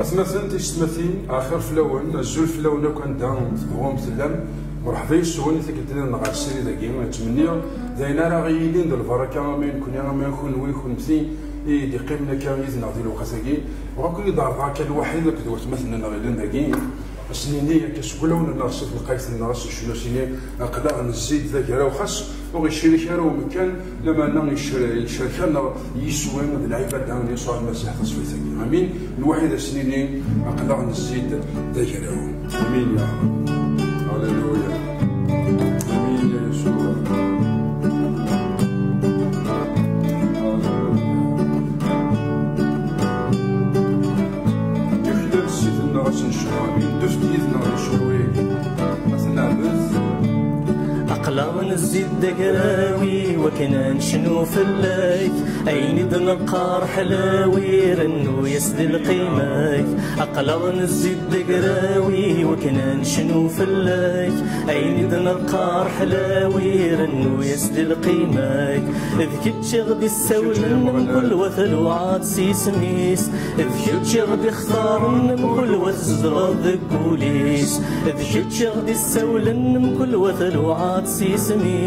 أثمثل تيستمثين آخر فلون الزول فلون كان دان تبغون تلام مرحبا يسووني تكدنا نغا السيري داكي نتمنى داينا راه غيلين دو البركة ما يكون يا ما يكون ويكون مثي إيه دي قيمنا كان يزنا ديال الوقتاكي وكل دار ذاك الوحيد اللي كدوت مثلا نغيلين داكي. سنيني كسكولون نرسل القيس نرسل شنو سيني؟ أقدر نزيد ذاك راه خاص وغي الشركة راه مكان لما أنا الشركة يسوى من العباد عن يسوع المسيح تصفيتك آمين. الوحيد سنيني أقدر نزيد ذاك راه آمين يا رب. أقلا نزيد دقراوي وكنا نشنو في الليل. أين دنقار حلاوي رنو يسد القيماي أقلا نزيد دقراوي وكنا نشنو في الليل. أين دنقار حلاوي رنو يسد القيماي ذكت شغدي السول من كل وثل وعاد سيسميس ذكت شغدي اختار من كل وثزغ ذكوليس ذكت شغدي السول من كل وثل وعاد سيسميس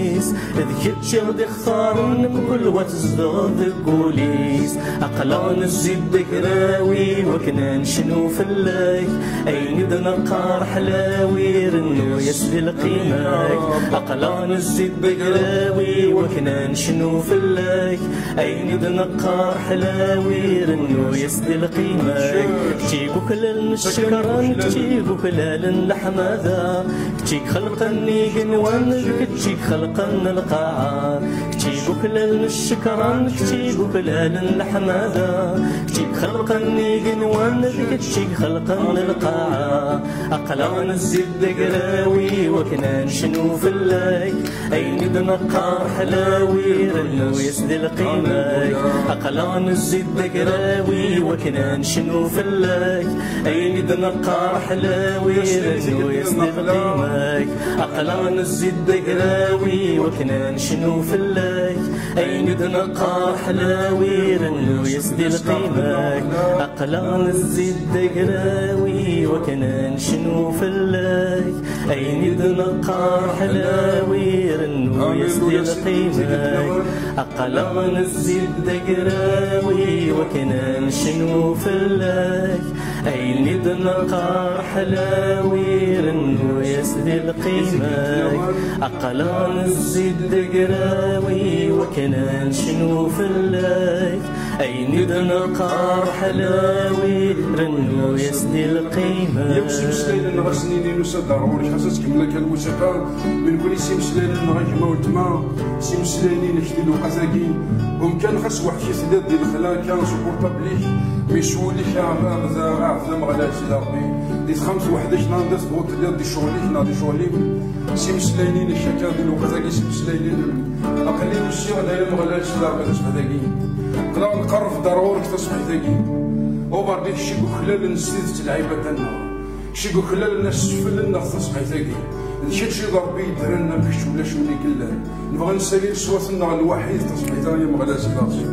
ذكت شغدي اختار من كل وثزغ ذكوليس أقلا نزيد دقراوي وكنا نشنو في الليل. أين دنقار حلاوي رنو يسفي القيماك أقلا نزيد دقراوي وكنا نشنو في الليل. أين دنقار حلاوي رنو يسفي القيماك تيجو كلال الشكران تيجو كلال الحماذا تيك خلقني قنوان تيك خلقن القاعة تيجو كلال الشكران تيجو كلال الحماذا تيك خلقني قنوان تيك خلقن القاعة أقلا نزيد دقراوي وكنا نشنو في الليل. أين دنقار حلاوي رنو يسد القيماك أقلا نزيد دقراوي وكنا نشنو في الليل. أين دنقار حلاوي رنو يسد القيماك أقلا نزيد دقراوي وكنا نشنو في الليل. أين دنقار حلاوي رنو يسد القيماك أقلا نزيد دقراوي وكنا نشنو في الليل. أين دنقار حلاوي رنو يسد القيماك أقلا نزيد دقراوي وكنا نشنو في الليل. أين دنقار حلاوي رنو يسد القيماك أقلا نزيد دقراوي وكنا نشنو في الليل. أين دنقار حلاوي رنو يسد القيماك يمشي مسلين نغا سنين نوسا ضروري خاصة كملا كان الموسيقى من كل سي مسلين نغا كما ولتما سي مسلين نكتي الوقتاكي هم كان خاص واحد شي سداد ديال الخلا. كان سوبورتابليك ميشولي كان غزا. غزا مغلا سي ربي ديت خمس وحداش ناضي تبغوت ديال دي شغليك ناضي شغليك سي مسلين الشكا ديال الوقتاكي سي مسلين أقلي نمشي غدا مغلا سي ربي تسمح نقدر نقرب ضروري تصبح داكي وبرديك شي خلال نسيت العيبة دنا شي خلال الناس سفل لنا تصبح داكي شي شي ضربي درنا بكش ولا شو اللي كلان نبغى نسالي سواتنا الوحيد تصبح داكي مغلا سي راسي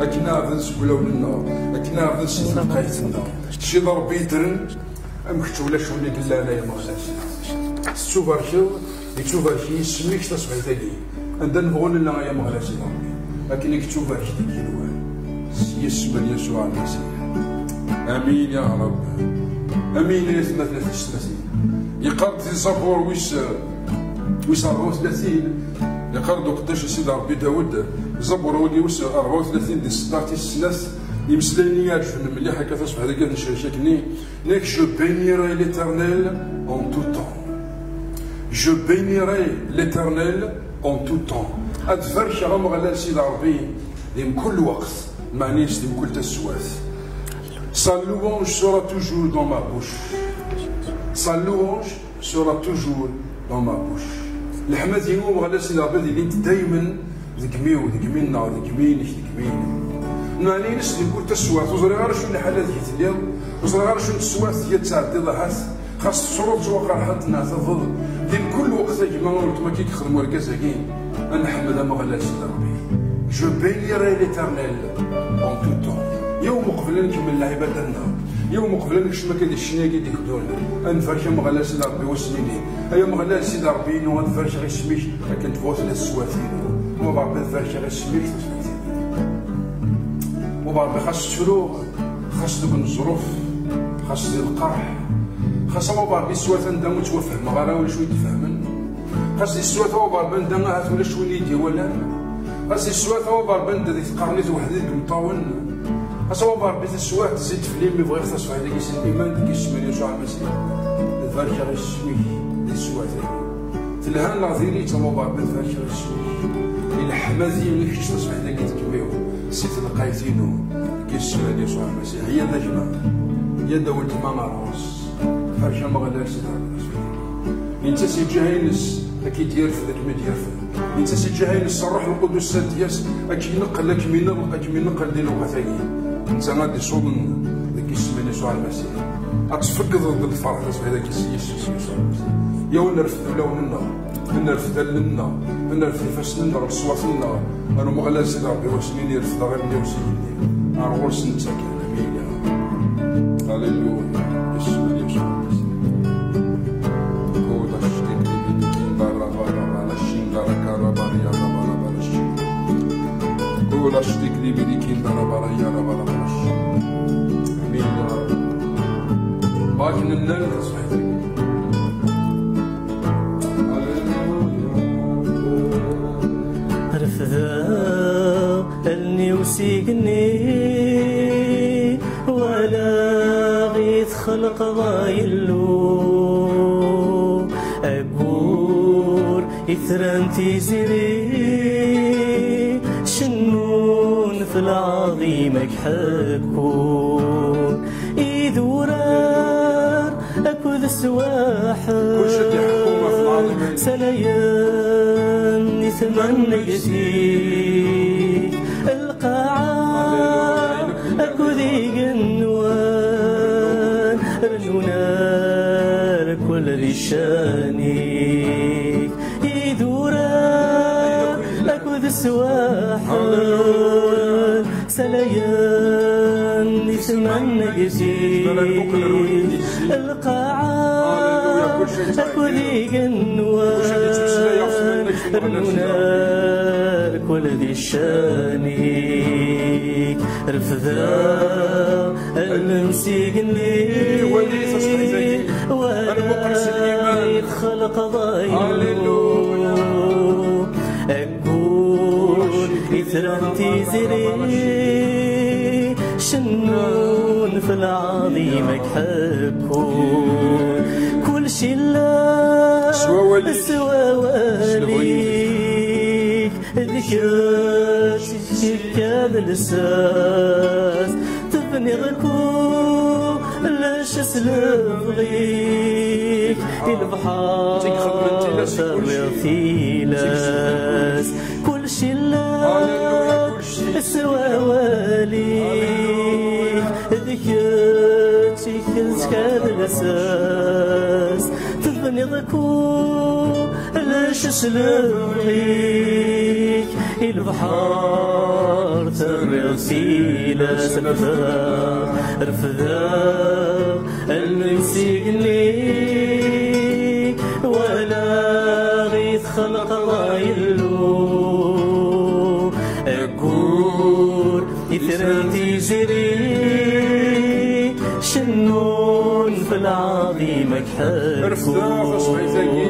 اكنا عفز ولا ولنا اكنا عفز سي لقيتنا شي ضربي درن امكش ولا شو اللي كلان يا مغلا سي تشوف ارشيو تشوف ارشي سميك تصبح داكي عندنا نبغوا لنا يا مغلا سي ربي لكن تشوف ارشي ديك الوان يسمى يسوع المسيح. آمين يا رب. آمين يا ثلاثة الثلاثين يقرد في الزبور ويس ويس 34 يقرد قداش سيدي ربي داود زبور ولي ويس 34 دي ستارتي السلاس يمسلاني يعرف مليح هكا تصبح هذاك نشاكني نيك جو بينيراي ليترنيل اون تو طون جو بينيراي ليترنيل اون تو طون هاد فرشه غمغلال سيدي ربي ديم كل وقت معنيش ديم كل تسواث Sa louange sera toujours dans ma bouche. Sa louange sera toujours dans ma bouche. الحمد يوم غدا سي العباد اللي انت دايما ذيك ميو ذيك منا ذيك مينك ذيك مين معني نسلي نقول تسوات وزري غير شو الحالات هي اليوم وزري غير شو تسوات هي تعدي ضحات خاص تصرف توقع حالتنا تفضل دين كل وقت كيما ما كيخدموا الكازاكين نحمد ما غلا سي ربي جو bénirai l'éternel en tout temps. يوم قبل نكمل العبادة يوم قبل نكشف ما كان الشناقي ديك دون انفرش مغلا سيدي ربي وسنيني ايا مغلا سيدي ربي نو انفرش غير سميك كنت فوت السواتين. وبعد انفرش غير سميك وبعد خاص تفرو خاص دوك الظروف خاص القرح. خاص ما بعد بسوات أنت متوفهم غير شوية تفهمن. خاص السوات هو بعد بندا هات ولا شوية يدي ولا. خاص السوات هو ديك تقرنيت واحد ديك مطاون. أصوب ربي تسوات تزيد في ليمي بغيت تصوح هذيك يسن الإيمان ديك السمانية شو عم يسير الفرجة غير السوي ديك السوات تلهان لغزيري تموضع بالفرجة غير السوي الحمازي اللي كيش تصوح هذيك تكبيو سيت القايتينو ديك السمانية شو عم يسير هي النجمة هي دولة ماناروس فرجة مغلاش انت سي جاينس اكي دير في ذاك ما دير انت سي جاينس الروح القدس سانتياس اكي نقل لك من نقل اكي من نقل ديال الوقتاكي انت غادي صوب ذاك السمين يسوع المسيح. أتفقد ضد الفرح في هذاك يسوع المسيح. يا ونرفد ولا وننا نرفد لنا نرفد فاش ننا رسوات لنا أنا مغلا سيدي ربي واش مين يرفد غير ملي وسيدي سنتا كان النار تصحيح رفذا اللي ولا غيث خلق ضايلو أقول إثران تيزري شنون في العظيمك حكون السواحل كل شد حكومة في العظيم سليان يتمنى يزيد القاعة أكو ذي قنوان رنونار كل ذي شانيك يدورار أكو ذي السواحل سليان يتمنى يزيد القاعة أكو ذي قنوان رنونار كل ذي شانيك رفذا ولي. المقرس الإيمان. ولا خلق ضايلو. أقول إثرانتي زري شنون في العظيمك حكون كل شي لا. سوا وليك ذكرت الشركة بالأساس. تبني غكو لاش سلم غيك كل شي. في لاس كل شي لا كل شي. ذكرتي كنت الأساس تبني ضكو لاش سلم غيك البحر ترمي فيلا رفذا رفذا المسيقني ولا غيث خلق ضايلو أقول إثرتي جري حكون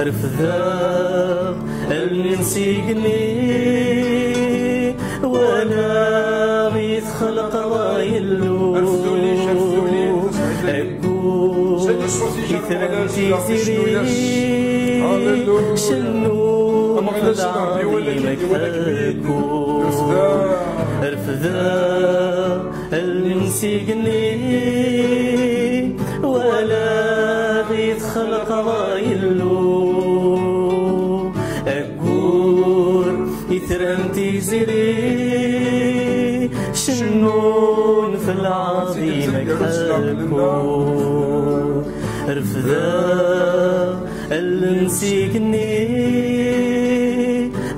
رفذا اللي نسيقني ولا غيث خلق الصوتي جاب إثرتي على الأرض، شنو ياس؟ جري هللويا. شنون أما في العظيمك حكون رفذا اللي نسيقني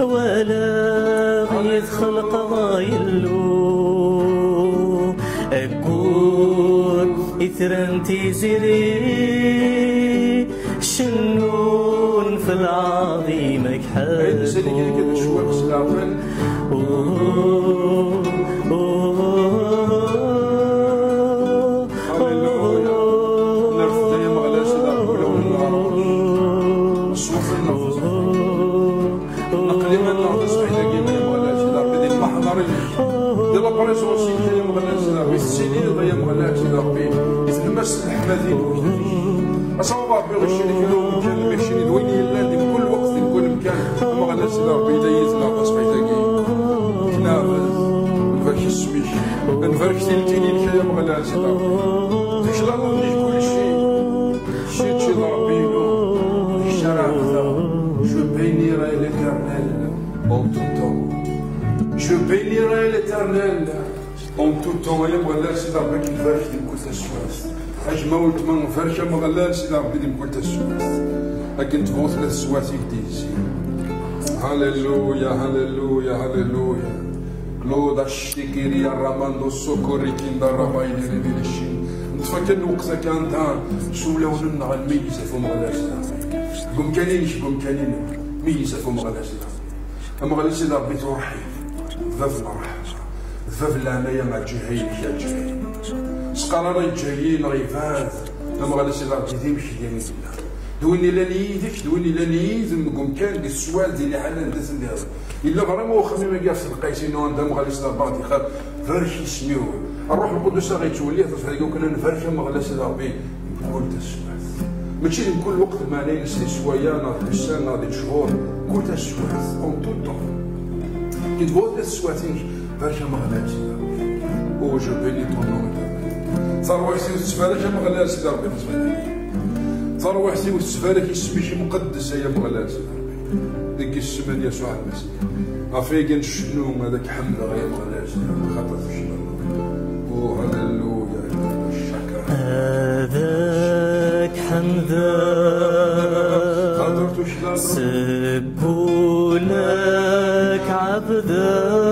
ولا غيث خلق ضايلو أقول إثرنتي زيري شنون في العظيمك عيد الحمادين أصلا ربي غشي لك لو كان ماشي دويني يلا دي كل وقت كل مكان يمغلا سيدي ربي دايز نهض صبحي كي تنافس نفرك السميش نفرك تلتيني لك يمغلا سيدي ربي ديك لا نضيف كل شيء شي تشي ربي ينو ديك الشارع Je bénirai l'éternel en tout temps. Je bénirai l'éternel en tout temps. يا مغلال سيدي ربي كي نفرش ديال كل تسواس. أجمع ولتما نفرش يا مغلال سيدي ربي ديال كل تسواس. لكن تبغوا ثلاث سواس يديزي. هللويا هللويا هللويا. لو دا الشكيري يا راماندو السكوري كيندا رامايني ريدي الشين. نتفكر وقتها كانت شو لو ننغى الميزة في ربي. قم كانين قم كانين ميزة في ربي. أما سيدي ربي تروحي ذاف المرحبا ذاف العناية مع الجهين يا الجهين سقال راي الجهين غيفاز أما غادي سيدي ربي ديمش ديال الله دويني لا نيدك دويني لا نيد نقوم كان دي السؤال ديالي حالا ندس ندير الا فريمون خمي ما قاف القيسين وندم غادي سيدي ربي خاف فرش يسميوه الروح القدس غيتولي تصحى كنا نفرش ما غادي سيدي ربي نقول تسمع ماشي كل وقت ما نينس لي شوية ناضي السنة ناضي شهور كل تسوات اون تو طون كي تقول تسواتين فاشا ما غلاش أو جو بيني طون وحسي وتسفالك ما غلاش سيدي ربي صار وحسي وتسفالك يسمي شي مقدس يا ربي. ديك السما ديال يسوع المسيح افيكن شنو هذاك حمد غير ما غلاش خاطر في شنو؟ أو هللويا الشكر. هذاك تشلال سبوا لك عبدا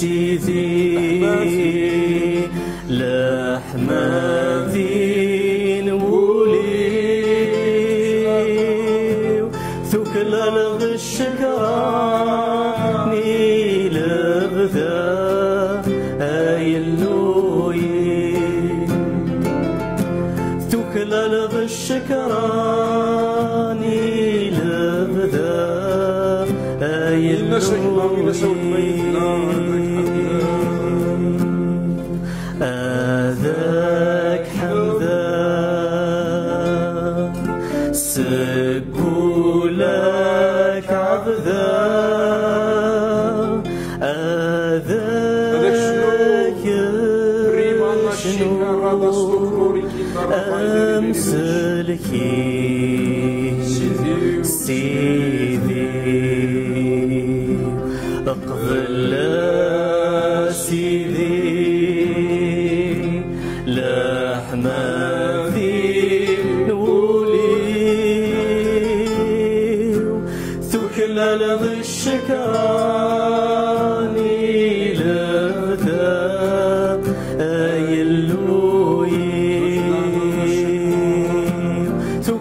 لا سيدي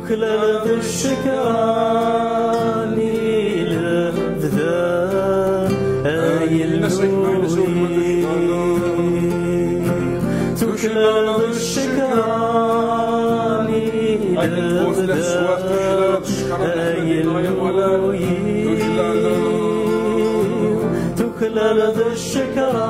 ثكل الغشكاني لذا أي اللوي ثكل الغشكاني لذا أي اللوي تكلل ذا الشكرى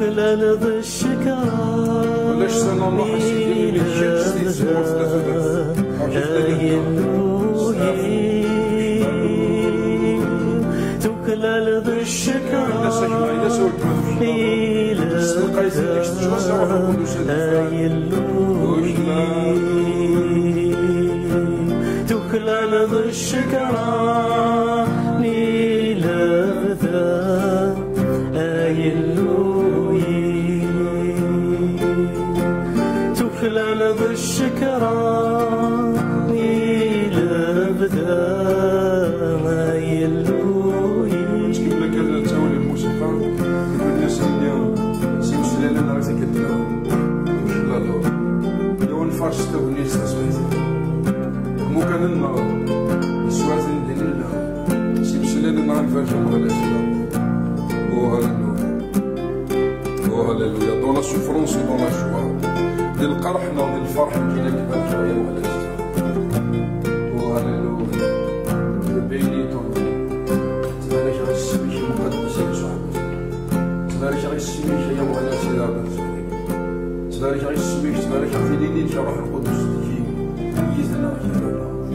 تكلل بالشكراني ولاش سنة الله حسيدي من الشمس تسمى في تكلل إلا سكمة إلا سويت ما فيش بالشكراني لبدأ ما أو هاللويا أو هاللويا دون لا سوفرونس دون لا جوا ديال القرح ناض الفرح كاين كبار شوية ولا أو هاللويا بيني طول تبارك غير السميش المقدس يا تبارك غير السميش يا مولانا سيدي عبد تبارك غير السميش تبارك غير ليلين شرح القدس تجي يزنا رب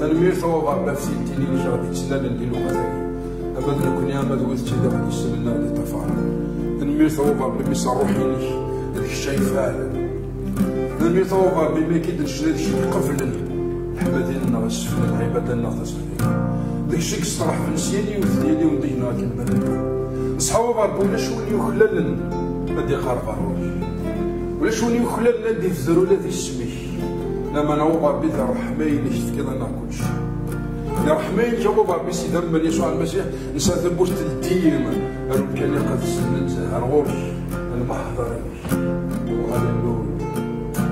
تنمير ثواب عبا في سنتين اللي غادي تسلال الليل وغزالي. أبد نكون يا مد وذ تشد غادي يسلنا غادي تفعل تنمير ثواب عبا بيس روحي تنمير ثواب عبا بما كيد الشيء قفل الحمد لله غسفنا العبادة لله تصفيك داك الشيء كصراح في نسياني وثديالي وندينا كلمة صحاب ربي ولا شوني يخلل بدي قارب روحي ولا شوني يخلل لا دي فزر ولا دي السميح. لما نوضع بيت الرحمة اللي شفت كذا ناكل شيء يا رحمن جاوب ربي سيدنا من يسوع المسيح. نسى ثبوت أنا كان يقد سنة الغرش المحضر. وهللويا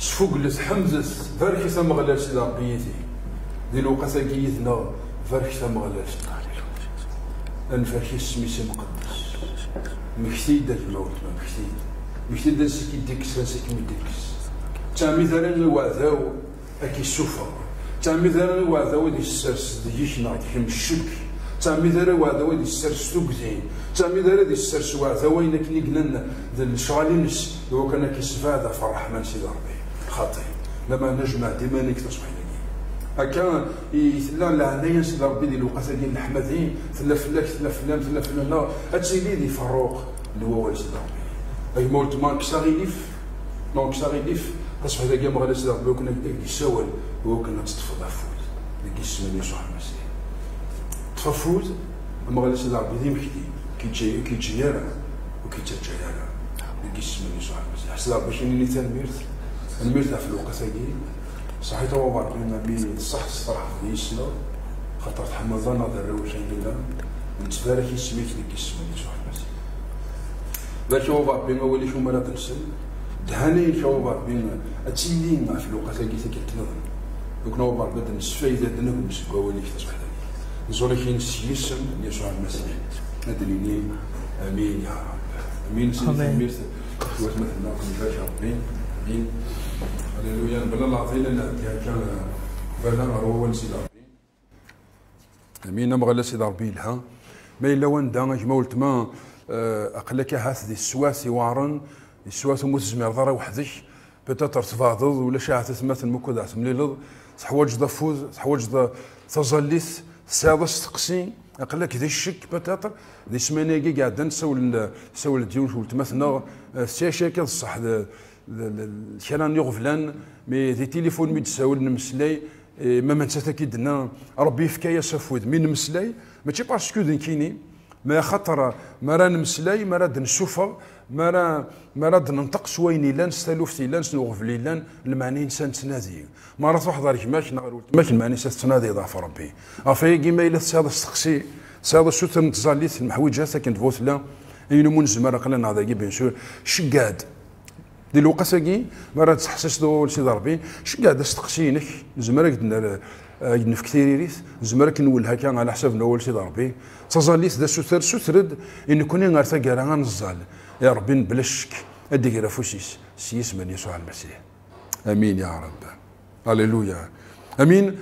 سفوقلت حمزة بارك ثمغلال سيدا ربيتي دي الوقت كيثنا بارك ثمغلال أنفاك اسمي سي مقدس. مكتيد داك الموت ما مكتيد مكتيد دا سيكي ديكس سيكي مديكس تعمي ذا الوعداو أكي السفر تعمي ذا الوعداو دي السرس دي جيشنا كيم الشك تعمي ذا الوعداو دي السرس توكزين تعمي ذا دي السرس وعداو إنك نقلن ذا الشغالينس لو كان كيسفادا فرح من سيدي ربي. خاطي لما نجمع ديما نيك تصبح هكا يتلا لعنايا سيدي ربي ديال الوقت ديال الحمدين تلا فلاك تلا فلان تلا فلان هادشي لي دي فروق الوال سيدي ربي أي مولت ما كسا غيليف نو كسا غيليف تصبح ذاك يوم غادي سيدي ربي وكنا يساول وكنا تطفى فوت ديك السمين يسوع المسيح تفوت اما غادي سيدي ربي ديما كي كيجي كيجي يرا وكيتجا يرا ديك السمين يسوع المسيح سيدي ربي شنو تنميرت المرتاح في الوقت هاكي صحيت هو بعض بين بين الصح الصراحة في يسنا خاطر تحمل ظن هذا الروش عندنا نتبارك يسميك لك يسمى يسوع المسيح باش هو بعض بين ولي شو مرات نسل دهاني شو بعض بين اتسيلين في الوقت هاكي تاكي تنظم دوك هو بعض بين نسفاي ذا دنهم نسفا ولي تصبح نزول كاين سيسم يسوع المسيح ادريني أمين يا رب. أمين سيدي أمين. مثلنا كل باش ربي. امين هللويا. بلا العظيم لا كان بلا هو سيدي ربي. أمين. مغلا سيدي ربي لها. ما إلا وان دا جمولت ما أقلك هاث دي السواس وارن. السواس متزمر ضرا وحدك بتاتر تفاضض ولا شاعة تمثل مكو ذات مليلض تحوج ضفوز تحوج تظليث سادس تقسي أقلك ذي الشك بتاتر ذي سمانيكي قاعد نسول سول الديون ولتمثنا سياشا كذا الصح كان يغفلان مي دي تليفون مي تساول نمسلاي ما ما دنا ربي فكايا سفود من نمسلاي ماشي باسكو كيني ما خطر ما راه نمسلاي ما راه نشوفها ما راه ما راه ننطق سوين لأن ستالوفتي لأن سنوغفلي لأن المعني إنسان تنادي. ما راه تحضر كماش نغير ماش المعني تنادي ضعف ربي. أفي كيما إلا تساد تستقسي ساد سوتر نتزاليت المحوجات كنت فوت لا اينو منزمر قلنا هذا بيان سور شقاد. دي الوقاساكي مرة تحسس دو سيدي ربي شو قاعد استقسينك زمرك نف كثيريريث زمرك نول هكا على حساب نول سيدي ربي تظليت ذا سوثر سوثرد إن كوني غير ثقارا نزال. يا ربي بلا شك أدي غير فوسيس سيس من يسوع المسيح. آمين يا رب. هللويا آمين.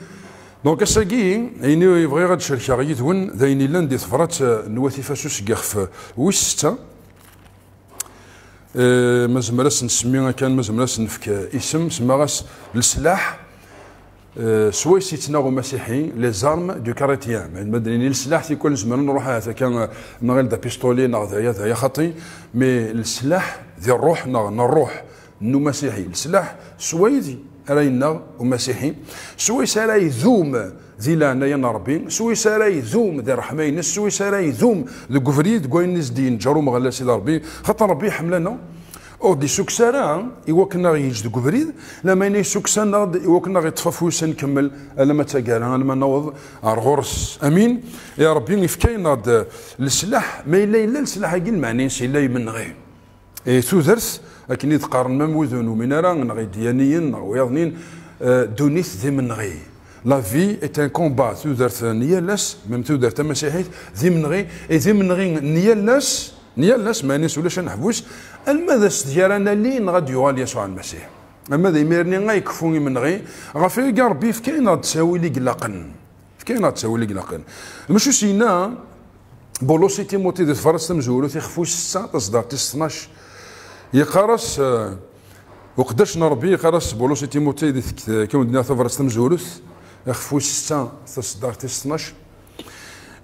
دونك اساكي ايني يبغي غاد شركه غيدون ذاين لأن دي ثفرات نواتي فاسوس كاخ ويس سته ما زمرس نسمي كان ما زمرس نفك اسم سماغاس السلاح سوي سيتنا مسيحي لي زارم دو كاريتيان المدنيين السلاح تيكون زمان نروح هذا. كان نغير دا بيستولي نغ ذا يا خطي. مي السلاح ذي الروح نغ الروح. نو مسيحي. السلاح سويدي راينا ومسيحي. سوي ساراي ذوم. ذي لانا يا ربي سوي ساراي ذوم ذي رحمين سوي ساراي ذوم ذي قفريد كوين نزدين جارو مغلا سيدي ربي خاطر ربي حملنا أو دي سوكسارا يوكنا يجد قفريد لما يني سوكسانا يوكنا يطفى نكمل لما تاقالا لما نوض الغرس امين يا ربي يفكينا السلاح ما الا الا السلاح يقول معني سي من غير اي ثوثرث لكن يتقارن مام وذن ومن راه نغي ديانيين ويظنين دونيث ذي من غي لا في ايت ان كومبا تودرت نيالاس ميم تودرت مسيحيت غي اي ذي من غي نيالاس نيالاس ما نيس ولاش نحبوس الماذا ستجارنا لي غادي يغال يسوع المسيح اما ذي ميرني غا يكفوني من غي كاع ربي في كاين تساوي لي قلاقن في كاين تساوي لي قلاقن مشو سينا بولوسي تيموتي دي فرس تمزولو تيخفوش الساعة تصدر 12 يقرس وقداش نربي يقرس بولوس تيموتي كيما دنا ثفرس تمزورث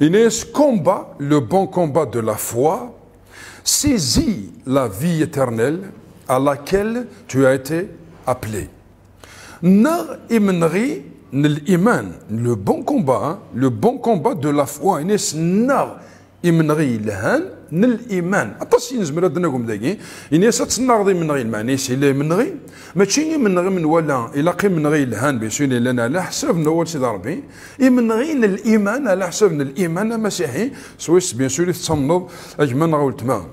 Inès combat le bon combat de la foi, saisit la vie éternelle à laquelle tu as été appelé. Nar le bon combat, hein, le bon combat de la foi. Inès nar يمنغي لهان من الايمان أطاس ينزمر نقوم داكي. إني من غي المعني سي منغي ماشي من غي من ولا. إلا قيم من غي لهان بيسون لنا على حساب من أول سيدي ربي يمنغي الايمان على حساب الايمان المسيحي سويس بيان سور تصنض اجمل غول تمام.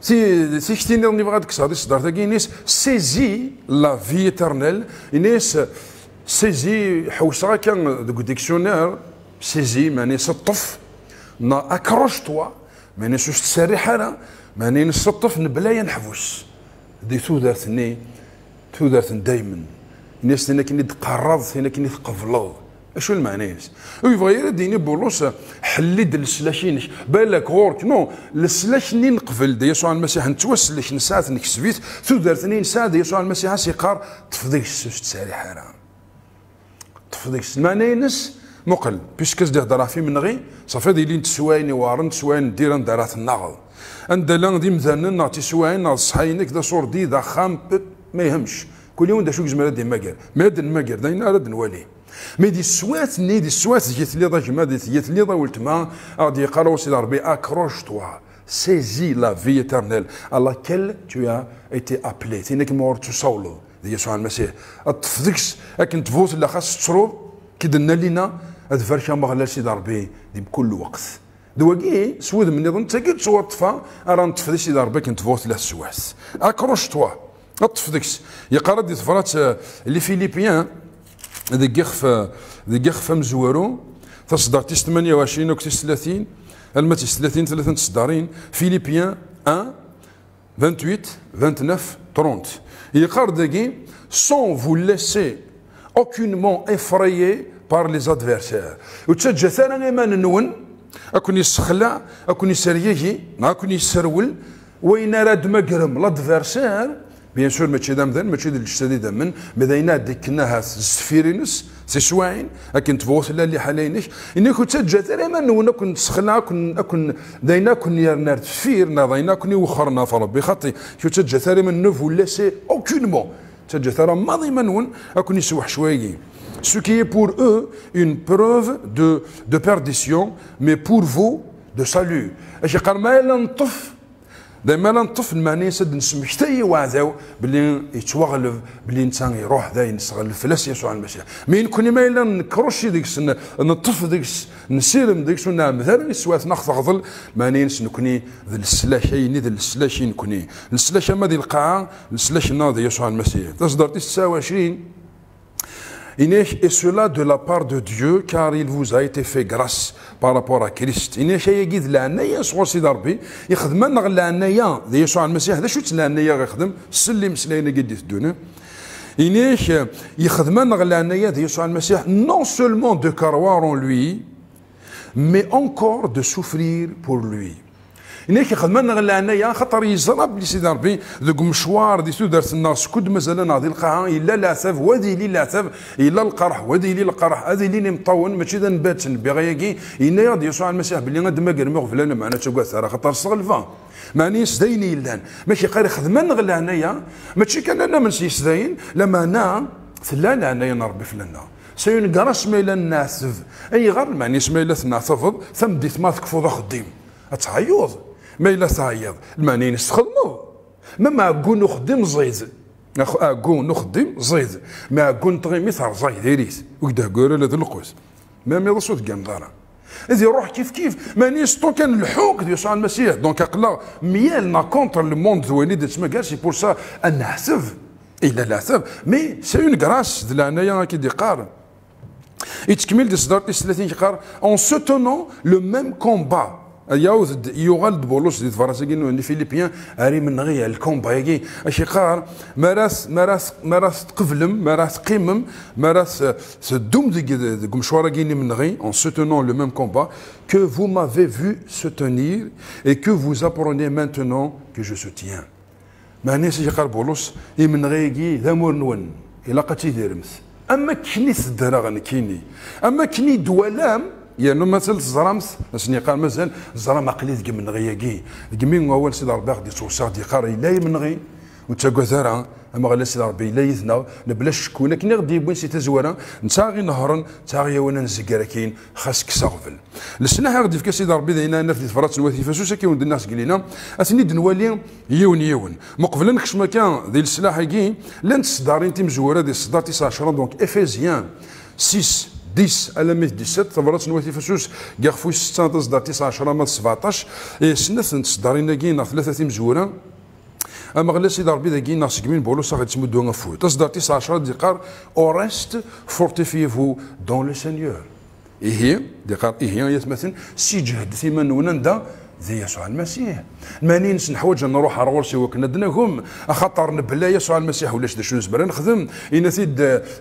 سي سي كتيني راني بغا ديك الصهر صدر تاكي نيس سيزي لا في إيترنيل. نيس سيزي حوسها كان دوك ديكسيونير. سيزي ماني سطف. نا اكروش توا ماني سوش تسرح أنا ماني نسطف نبلايا نحفوس دي تودرتني تودرت دايما. الناس هنا كني تقرض هنا كني تقفلض أشو المعنى ويبغى ديني بولوس حلد السلاشينش بالك غورك نو السلاشني نقفل. دي يسوع المسيح نتوسلش نساعد نكسبيت تودرتني نساعد يسوع المسيح سيقار. تفضيك سوش تساري حرام تفضيك المعنى نس مقل. بيسكز ده درافي من غي صافي دي لين تسوايني وارن تسواين ديران دارات النغض عند لأن دي مثلا نعطي تسواين نعطي صحينك دا صور دي دا خام ما يهمش. كل يوم دا شو جمال دي ماجر ما دن ماجر داينا رد نولي مي دي السوات ني دي السوات جيت لي جما دي جيت لي ولتما غادي يقراو سي ربي أكروش توا. سيزي لا في éternelle. À laquelle tu as été appelé. تينك مور تصولو دي يسوع المسيح تفدكس لكن تفوت لا خاص تشرب كي لينا هاد فرشا ما غلاش سيدي ربي دي بكل وقت. دواكي سود من نظن تاكي تصور طفا راه نتفدي سيدي ربي كنت فوت له السواس أكروش توا اطفدكس يقرا دي تفرات لي فيليبيان هذيك يخف هذيك يخف مزورو تصدر تيس 28 وكتيس 30 الماتيس 30 ثلاثة تصدارين فيليبيان 1 28 29 30 يقار داكي sans vous laisser aucunement effrayer par les adversaires. وتسجى ثانا ايمان نون اكون يسخلع اكون يسريجي اكون يسرول وين راد مقرم لادفيرسير بيان سور ماشي دام ذن ماشي ديال الجسدي دامن مدينا ديك كناها السفيرينس سي سواين لكن تفوت لا اللي حالينش اني كنت تجات ما نونا كن سخنا كن كن داينا كن يرنا تفير داينا كن وخرنا فربي خاطي شو تجات من نوف ولا سي اوكونمون تجات ماضي منون اكون يسوح شوية ce qui est pour eux une preuve de, de perdition, mais pour vous, de salut. قال ما نطف دائما نطف الماني سد نسمح حتى يواعداو باللي يتوغلف باللي انسان يروح ذا ينسغل الفلاس يسوع المسيح مين كوني ما الا نكروش ديك نطف ديك نسيرم ديك مثلا سوات ناخذ غضل ماني نكوني ذي السلاشين ذي السلاشين كوني السلاشه ما دي القاعه السلاش ناضي يسوع المسيح تصدر 29 et cela de la part de Dieu, car il vous a été fait grâce par rapport à Christ. إناش يجد العناية صغر سيدي ربي يخدم العناية ذي يسوع المسيح هذا شو العناية يخدم سلم سلينا قد الدنيا إناش يخدم العناية ذي يسوع المسيح non seulement de croire en lui, mais encore de souffrir pour lui. هناك خدمنا غلا أنايا خاطر يزرى بلي سيدي ربي. ذوك مشوار دي سودرت الناس كود مازال ناضي القاعه إلا العتاب وهذه لي العتاب إلا القرح وهذه لي القرح. هذه لي مطون. ماشي ذا نبات نبغي إنا يا يسوع المسيح بلي غاد ما قال مغفلان معنا تقول راه خاطر صغلفا مانيش دايني يلان ماشي قاري خدمنا غلا أنايا. ماشي كان أنا من سيسداين لما أنا ثلا أنايا نربي فلنا سيون قرص ميلا ناسف أي غير مانيش ميلا ناسف ثم ديت ما تكفوض خديم. أتعيوض. ما إلا تعيض الماني نستخدمو ما ما أقول نخدم زيد. أقول نخدم زيد. ما أقول نطغي مثل زيد إليس وكدا قول لا القوس. ما ميضا صوت قام دارا. إذا روح كيف كيف. ماني ستون كان الحوك ديال يسوع المسيح دونك أقلا ميالنا كونتر لو موند دي تسمى كاع سي بور سا أن نحسب إلا لا حسب مي سي اون غراس دو لعنايا كي دي قار. يتكمل دي صدر 30 قار. اون سوتونون لو ميم كومبا ياوز يغال بولوس دي فراسيكين ني فيليبيان اري من غيا الكومبا يجي أشي قار مراس مراس مراس تقفلم مراس قيمم مراس سدوم دي دي مشوار كيني من غي en soutenant le même combat. Que vous m'avez vu se tenir et que vous apprenez maintenant que je soutiens ما نيس يقال بولوس من غيكي ذامور نون إلى قتي ديرمس أما كني سدرا كيني. أما كني دوالام يعني مثل زرامس اسني قال مازال زرام عقلي ذك من غياكي ذك مين اول سيد ربي غادي توصى دي قاري لا من غي وتاكوثارا أما غلا سيدي ربي لا يثنا بلا شك ولكن غادي يبوين سي تزوارا نتا غي نهرا نتا غي وأنا نزكر كاين. خاص كساغفل لسنا غادي في سيدي ربي داينا نفذ فرات نواتي فاسوسا كيون الناس قلينا اثني دنوالي يون يون. مقبل نكش مكان ذي السلاح كي لأن تصدارين تي مزوره دي الصدار 19 دونك افيزيان 6 10 على 17 ثمرات نواتي فاسوس كاع فوس 6 تصدر 19 ما 17 سنة تصدارين كي ثلاثة مزوره أما غلا سيدي ربي ذاكي ناس كمين بولو صاغي تمدو فو تصدر 19 دقار أو ريست فورتيفيفو دون لو سينيور. إيه دقار إيه يتمثل سي جهد ثمن ونندا ذي يسوع المسيح. ماني نحوج نروح على غرسي وكندناهم؟ خاطر نبلا يسوع المسيح ولاش شنو نزبر نخدم. إن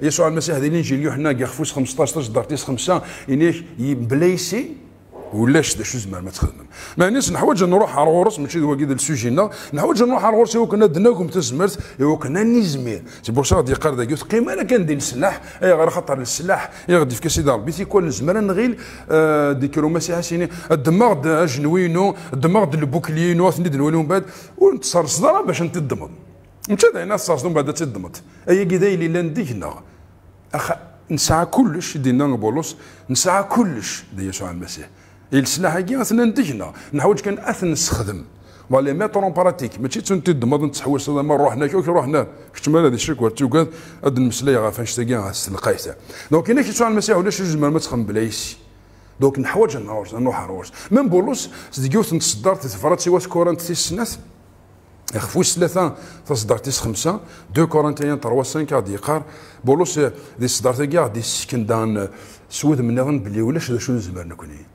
يسوع المسيح ذي الإنجيل يوحنا كيخفوس 15 تجدر 5 إني بلايسي ولاش شو زمان ما تخدم. ما نيس نحوج نروح على الغرس ماشي هو كذا السوجينا نحوج نروح على الغرس هو كنا دناكم تزمرت هو كنا نزمير. سي بور سا ديقار دا قلت قيمة أنا كندير السلاح اي غير خاطر السلاح يا غادي في دار بيتي كل زمان نغيل آه دي كيلو مسيح سيني. الدماغ دا جنوينو الدماغ دا البوكلينو ثني دنوينو من بعد ونتصر صدره باش نتضمض انت داينا صاصدون بعد تضمض أي كذا اللي لا نديكنا اخ نسعى كلش دينا بولوس نسعى كلش دي يسوع المسيح السلاح كي اثنا ندجنا نحوج كان اثن نستخدم ولا ميتر براتيك ماشي تنتي دمض نتحوس ما نروح هناك. كي نروح هنا. كتما هذه الشكوى توكاد هاد المسليه غا فاش تلقى القايسه دونك أنا كي سؤال المسيح ولاش جوج ما تخم بلايسي دونك نحوج نروح نروح من بولوس زديوث نتصدر تفرات سوا كورنت في السنات خفوس ثلاثة تصدر تيس خمسة دو كورنتيان تروا سانك غادي يقار. بولوس دي صدر تاكي غادي سكن دان سود بلي ولاش شنو نزمر نكوني.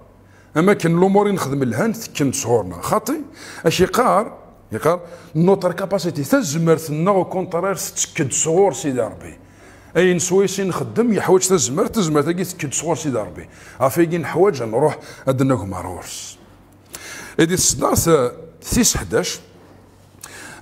أما كان الأمور نخدم الهان كن صغورنا خاطي؟ أش يقار؟ يقار. نوتر كاباسيتي تزمرتنا أو كونترير تسكد صغور سيدي ربي. أي نسويسي نخدم يحوج تزمر تزمر تاكي تسكد صغور سيدي ربي. افيكي نحوج نروح ادناكم عرورس ادي الصداس 6 11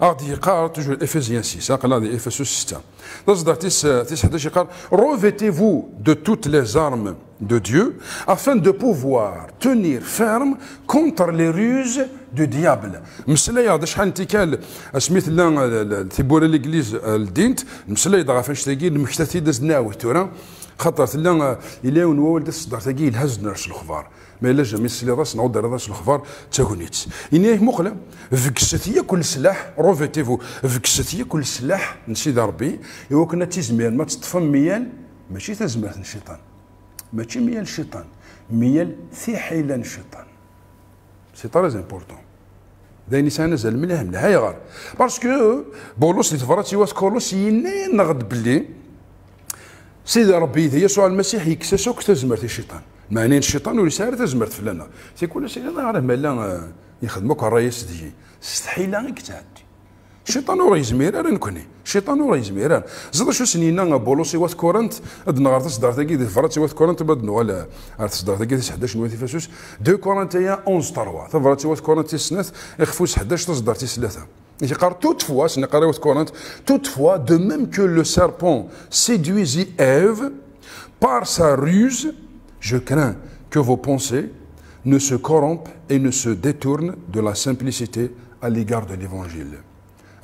غادي يقال توجور إفيزيان 6 قال هذه افسوس 6 تصدر 9 11 يقال روفيتي-vous de toutes les armes de Dieu afin de pouvoir tenir ferme contre les ruses du diable. مسلا هذا شحال انت كان سميت لنا تيبور الانجليز الدينت مسلا يضغى فاش تلاقي المكتثي داز ناوي تورا خاطر تلا إلى ونوال داز صدر تلاقي الهز نرش الخبار ما الا جا ميسلي راس نعود راس الخبار تاغونيت إني مقلة فكستي كل سلاح روفيتيفو فكستي كل سلاح نسيد ربي إوا كنا تيزمير ما تطفم ميال ماشي تزمرت الشيطان ماشي ميال الشيطان ميال حيلان الشيطان سي تري امبورتون ذا نسان نزل مليح مليح غار. باسكو بولوس اللي تفرات يواس كولوس ينين نغد بلي. سيدي ربي يسوع المسيح يكسسوك تزمرت الشيطان؟ معني الشيطان ولي ساهر تزمرت فلانا تيقول سيدي أنا غير مالا يخدموك الرئيس ديجي. استحيلا غير كتعدي الشيطان ورا يزمير راه نكوني الشيطان ورا يزمير زاد شو سنينا بولوسي وات كورنت ادنا غير تصدر تاكي دي فراتي وات كورنت بعد ولا غير تصدر تاكي 11 نواتي فاسوس دو كورنتيا 11 تروا فراتي وات كورنت سنات يخفوس 11 تصدر تي ثلاثة يقال toutefois, ce n'est pas Corinthe, toutefois, de même que le serpent séduisit Ève par sa ruse, je crains que vos pensées ne se corrompent et ne se détournent de la simplicité à l'égard de l'évangile.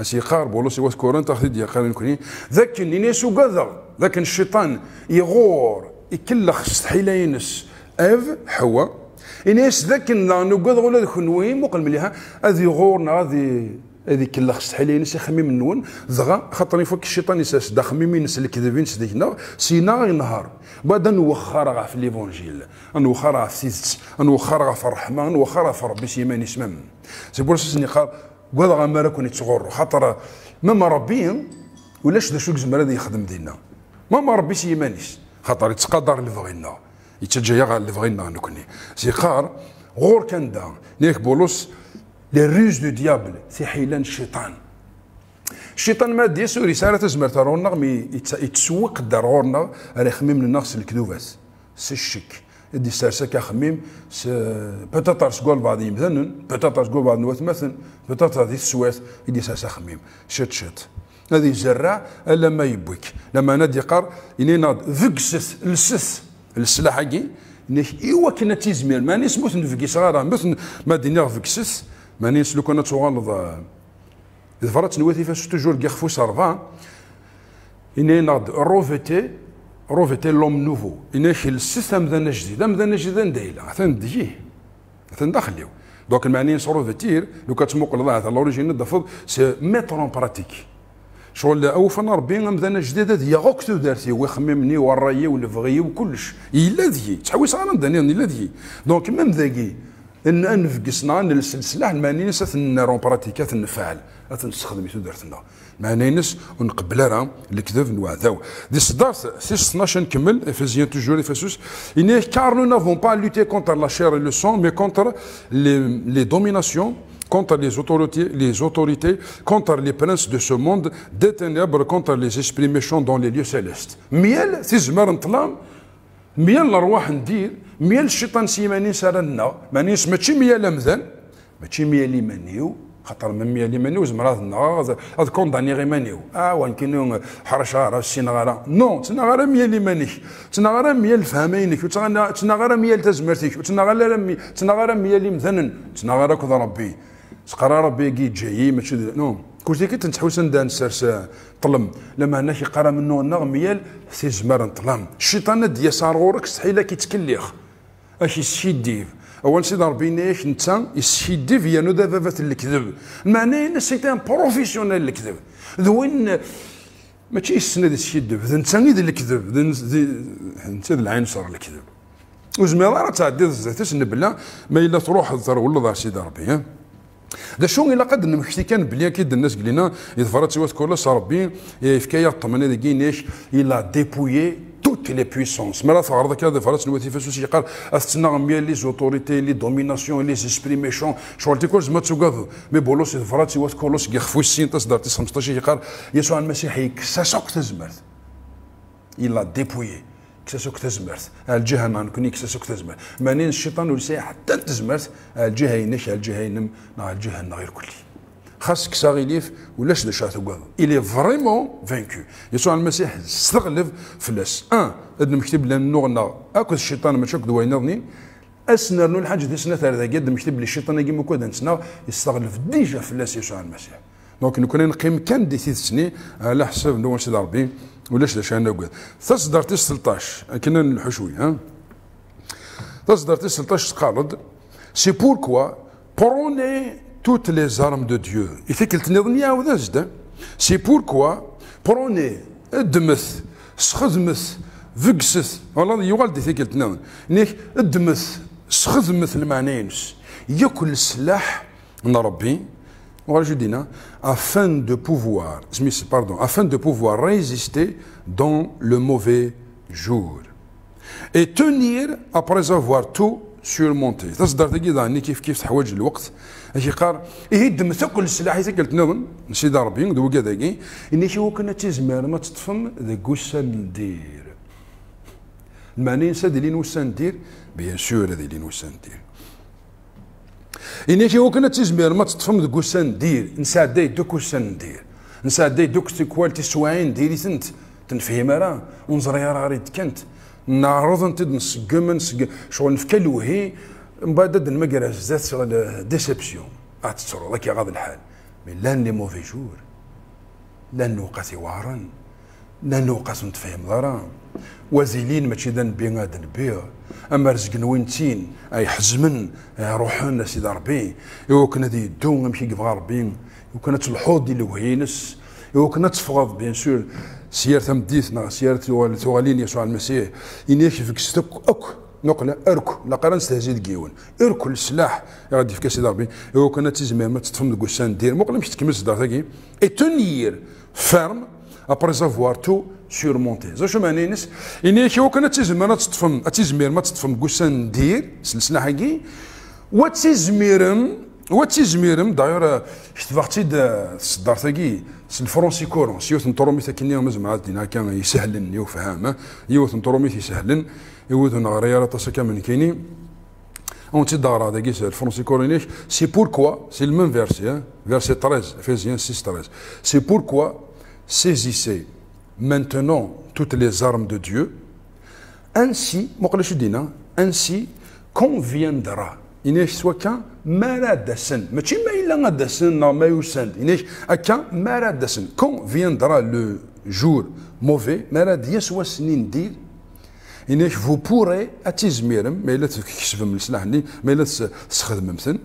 أسي قار بولوسي واس كورنت أخذ يا قارن كوني. ذاك اللي نسو قذر. ذاك الشيطان يغور يكلخ استحيلينس أف حواء إنيس ذاك نو قذر ولا ذاك نويم وقال مليها. هذه يغورنا هذه هذيك كلا حاليا نسي خميم النون ضغا خاطر يفك الشيطان يساس دا خميمين نس الكذبين سديكنا سينا ينهار. بعد نوخر في ليفونجيل نوخر في سيدت نوخر في الرحمه نوخر في ربي سيمان يسمم سي بور سيني قال غامر كون يتغر خاطر ماما ربي ولاش ذا شو زمر يخدم دينا ماما ربي سيمانيس خاطر يتقدر اللي بغينا يتجايا اللي بغينا نكوني. سي قار غور كان دا. نيك بولوس لي روز دو ديابل سي حيلان الشيطان الشيطان ما ديس رسالة تزمر ترونا مي يتسوق دارونا راه يخمم لنا خص الكذوبات سي الشك. دي سارسا كخميم بتاتر سكول بعض يمثنن بتاتر سكول بعض نوات مثن بتاتر ذي السوات يدي سارسا خميم. شت شت. هذه زرع إلا ما يبوك لما نادي قار إني ناض فكسس لسس السلاح كي نيك إيوا كنا تيزمير ماني سموت نفكي صغار مثل ما دينا فكسس ماني لو كنا تغلظ إذا فرات نواتي فاش توجور كيخ فوس أربعة إني ناض روفيتي روفيتي لوم نوفو. خل السيستم ذا جديد أم ذا جديد ندايلا أثن دجيه أثن داخليو دونك المعني فيتير لو كتموقل ضاعت لوريجين دافض سي ميتر اون براتيك شغل اوفن ربي مثلا جديد هذه يغوك دارتي ويخممني ورايي والفغي وكلش. إلا ذي. تحويس أنا داني إلا ذي. دونك ميم ذاكي. إن أنفقسنا السلسله الماني نسات رون براتيكات نفعل تنستخدم تودرتنا ما نينس ونقبل راه الكذب نوعداو دي صدار سي 12 نكمل افيزيان توجور افاسوس إن كار نو نافون با لوتي كونتر لا شير sang mais contre les, les dominations contre les autorités, les autorités, contre les princes de ce monde, des ténèbres, contre les esprits méchants dans les lieux célestes. ميال تزمر نطلام ميال الارواح ندير ميال الشيطان سيماني سارنا مانيس ماشي ميال امذان ماشي ميال يمانيو خاطر من ميا لي مانيو زمرات نغا هاد كونداني غي مانيو آه وان كينو حرشا راه السينغارا نو تنغارا ميا لي مانيك تنغارا ميا الفهمينك تنغارا ميا تزمرتك تنغارا تنغارا ميا لي مثنن تنغارا كذا ربي. تقرا ربي كي جاي ماشي نو. كلشي كي تنتحوس ندان سرس طلم. لما هنا قرا منو النغ ميال سي زمر نطلم الشيطان ديا صار غورك استحيلا كيتكليخ. اش يسيديف أول سيدي ربي نيش نتا يسيدي في نو دابا الكذب. معناه إن سيتي أن بروفيسيونيل الكذب. ذوين ماشي السنة ديال الشدب ذا انت غير الكذب. انت العين صار الكذب. وزمير راه تعدي زيتس نبلا ما إلا تروح ولا سيدي ربي دا شو إلا قد نمشي كان بلي أكيد الناس اذا فرات سوات كل ربي يفكايا الطمنه ديكي نيش إلا ديبويي توت لي بويسونس مالا تعرض هذا فرات نواتي فاسوس يقال استنا ميا لي زوتوريتي لي دوميناسيون لي سيسبري ميشون شغل تيكول زعما تسوقاف مي بولوس فرات وات كولوس يخفو السين تصدر 15 يقال يسوع المسيح يكساسوك تزمرت الا ديبويي كساسوك تزمرت الجهه ما نكوني كساسوك تزمرت مانين الشيطان ولسا حتى تزمرت الجهه ينش الجهه ينم الجهه غير كلي خاصك ساغيليف ولاش دشا تقوض إلي فريمون فانكو يسوع المسيح استغلف فلاس أن اد مكتب لنا نغنى أكو الشيطان ما تشك دوين أسنر نو الحاج دي سنة ثلاثة قد مكتب لي الشيطان يجي مكود نسنا يستغلف ديجا فلاس يسوع المسيح. دونك نكون نقيم كان دي ثيث سني على حسب نو سيدي ربي ولاش داش أنا قد تصدر 16 كنا الحشوي ها؟ تصدر 16 تقالد. سي بوركوا بروني toutes les armes de Dieu. Il fait qu'il tenait C'est pourquoi prenez ادمث سخدمث فقسث والله يوالد في قلت نعم نيك ادمث سخدمث المعنينس ياكل السلاح من ربي voilà je dis afin de pouvoir pardon afin de pouvoir résister dans le mauvais jour et tenir après avoir tout surmonté تصدر تجي كيف كيف تحوج الوقت أجي قار يهدم ثقل السلاح قلت نظن سيدي ربي دو كذاكي اني شو كنا تزمر ما تطفم ذاك وسا ندير المعني نسى لين وسا ندير بيان سور هذه لين ندير اني شو كنا تزمر ما تطفم ذاك وسا ندير نساعدي دوك وسا ندير نساعدي دوك كوالتي سواعين ديري تنت تنفهم راه ونزري راه غير كنت نعرض أنت نسقم نسقم. شغل نفكا الوهي من بعد المقرا زات ديسيبسيون. تصرو ذاك غاض الحال. مي لأن لي موفي جور. لأن نوقات وارن. لأن نوقات نتفهم ضرا. وزيلين ماشي ذا نبي غاد نبي. أما رزق نوينتين أي حزمن روحنا سيدي ربي. يو كنا دي دون نمشي كيف ربي. يو كنا الحوض ديال يو كنا تفغض بيان سور. سيارة تمديثنا سيارة توغالين يسوع المسيح إني فيك ستك أك نقلة أركو. لا قران ستهزي كيون. أركو السلاح. غادي في كاسي ربي هو كان تيزمير ما تتفهم دو سان دير. مقلم مش تكمل صدار تاكي اي تونير فيرم ابري سافوار تو سورمونتي زو شو معني نس كي هو كان ما تتفهم تيزمير ما تتفهم سان دير. السلاح كي وتيزميرم هو تيزميرم دايور شتفاغتي تصدر تاكي الفرونسي كورون سيوث نطروميث كيني مزمع دينا كان يسهلن يوفهام يوث نطروميث يسهلن يوث نغريارة تسكا من كيني اون تي دارا داكي الفرونسي كورونيش سي بوركوا سي الميم فيرسي فيرسي 13 افيزيان 6 13 سي بوركوا saisissez maintenant toutes les armes de Dieu ainsi مقلش دينا ainsi conviendra إناش سوا كان ما راه داسن ماشي ما إلا داسن ما يسند إناش أكا ما راه داسن conviendra le jour mauvais ما راه ديسوا سنين دير. إناش فو بوري أتيزميرم ما إلا تكسفم السلاح ما إلا تستخدم مثلا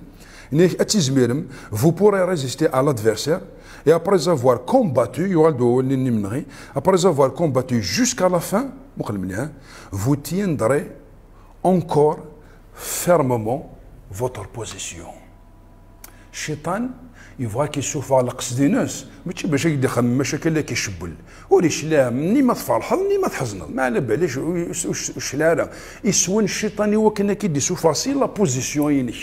إناش أتيزميرم فو بوري ريزيستي à l'adversaire Et après avoir combattu, après avoir combattu jusqu'à la fin, vous tiendrez encore fermement votre position. الشيطان يبغى كيشوف على قصد ناس ماشي باش يخمم مشاكل اللي كيشبل وليش لا مني ما تفرحض مني ما تحزن ما على باليش واش لا يسون الشيطان هو كنا كيدي سو فاسيل لا بوزيسيون يني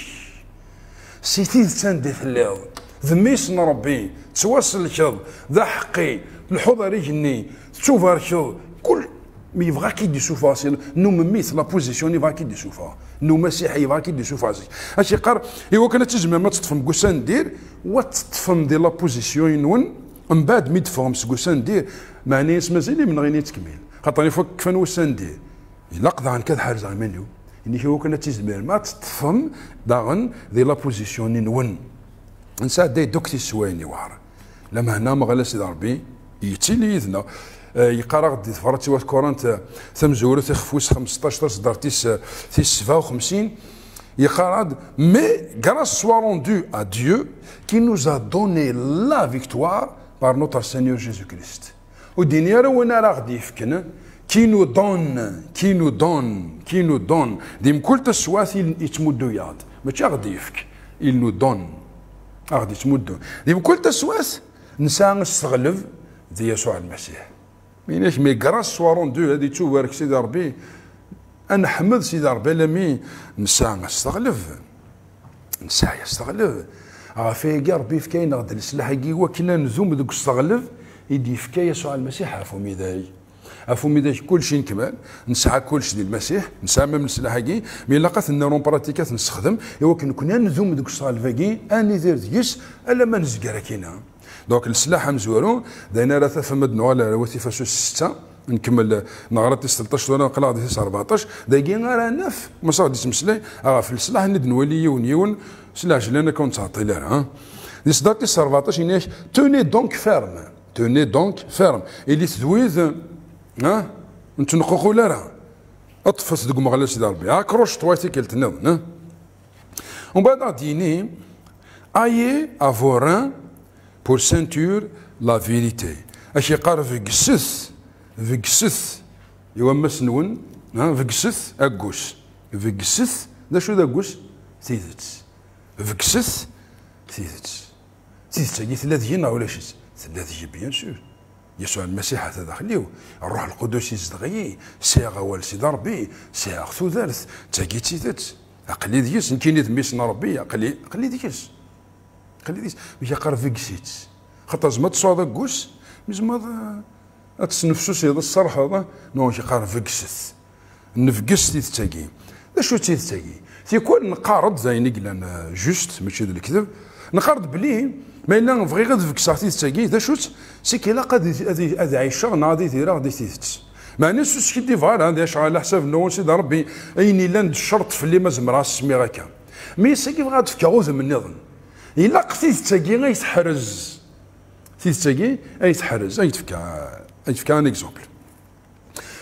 سي تيد دي ثلاو ذميس ربي تواصل كذ ذا حقي الحضر يجني تشوف ركض كل مي يبغى كي دي فاسيل نو ميت لا بوزيسيون يبغى كي دي سوفا نو مسيحي يبغى كي دي سوفا اشي قار ايوا كانت تجمع ما تطفم كوسان دير وتطفم دي لا بوزيسيون نون من بعد مي تفهم كوسان دير معني مازال من غير تكمل خاطر فك كفن وسان دير الا قضى عن كذا حاجة منيو اني هو كانت تزمير ما تطفم داغن دي لا بوزيسيون نون نسى دي دوكتي سويني وار لما هنا ما غلا سيدي ربي يتي لي يذنا يقرا غدي تفرت وات كورنت ثم زورو تخفوس 15 صدر تيس تيس 57 يقرا مي غراس سوا روندو ا ديو كي نوز ا دوني لا فيكتوار بار نوتر سينيور جيسو كريست ودينيا راه وأنا راه غدي يفكن كي نو دون كي نو دون كي نو دون ديم كل تسواث يتمدو ياض ماشي غدي يفك il nous donne. غادي تمدو دي بكل تسواس نسى نستغلب دي يسوع المسيح ميناش مي كراس سوارون دو تشوف بارك سيدي ربي؟ حمد سيدي ربي لمي نسى نستغلب نسى يستغلب في كاع ربي فكاين غد السلاح كي وكنا نزوم دوك استغلب يدي فكا يسوع المسيح عفو ميداي. عفو ميداي كلشي نكمل. نسعى كلشي ديال المسيح نسعى ميم السلاح كي مي لقات النيرون براتيكات نستخدم ايوا كنا نزوم دوك الصالفا أني دير ألا ما نزكر كينا. دونك السلاح مزورو داينا راه ثمد نوع وثيفة ستة. نكمل نغرا 13 وأنا نقلع 14 داكي راه نف ما صار دي تمسلاي آه في السلاح ند نولي يون يون سلاح جلانا كون تعطي لها ها. دي صداقتي 14 يناش توني دونك فيرم توني دونك فيرم اللي تدويذ ها انت نقوقو لا راه. أطفس دق مغلا سيدي ربي. ها كروش طويتي كيل تنظن ومن بعد غاديني ايي افوران بور سنتور لا فيريتي اش يقار في قسس في قسس يومس نون ها اكوس في قسس دا شو دا كوس تيدت في قسس تيدت تيدت هي ثلاث ولا شي ثلاث بيان سور يسوع المسيح هذا داخليو الروح القدس يزدغي سيغ اول سيد ربي سيغ ثوثالث تاكي تيدت اقلي ديس نكيني ذميسنا ربي اقلي اقلي ديس خلي مش يقرأ في قسيت. خاطر زعما تصوض كوس زعما تسنفسو سيد الصرح هذا نو يقرأ في قسس نفقس تيتاكي شو تيتاكي تيكون نقارض زين قلنا جوست ماشي الكذب. نقارض بلي ما إلا نبغي غير فيكسا تيتاكي ذا شوت سي كيلا قد هذه عيشة ناضي تيرا غادي تيتس معني سوس كي دي فال هذا على حساب نو سيدي ربي اين الا الشرط في اللي ما زمرا سمي غاكا مي سي كيف غاتفكا غوث من النظام الا قتيت تاكي غيتحرز تيتاكي اي تحرز اي تفكا اي تفكا ان اكزومبل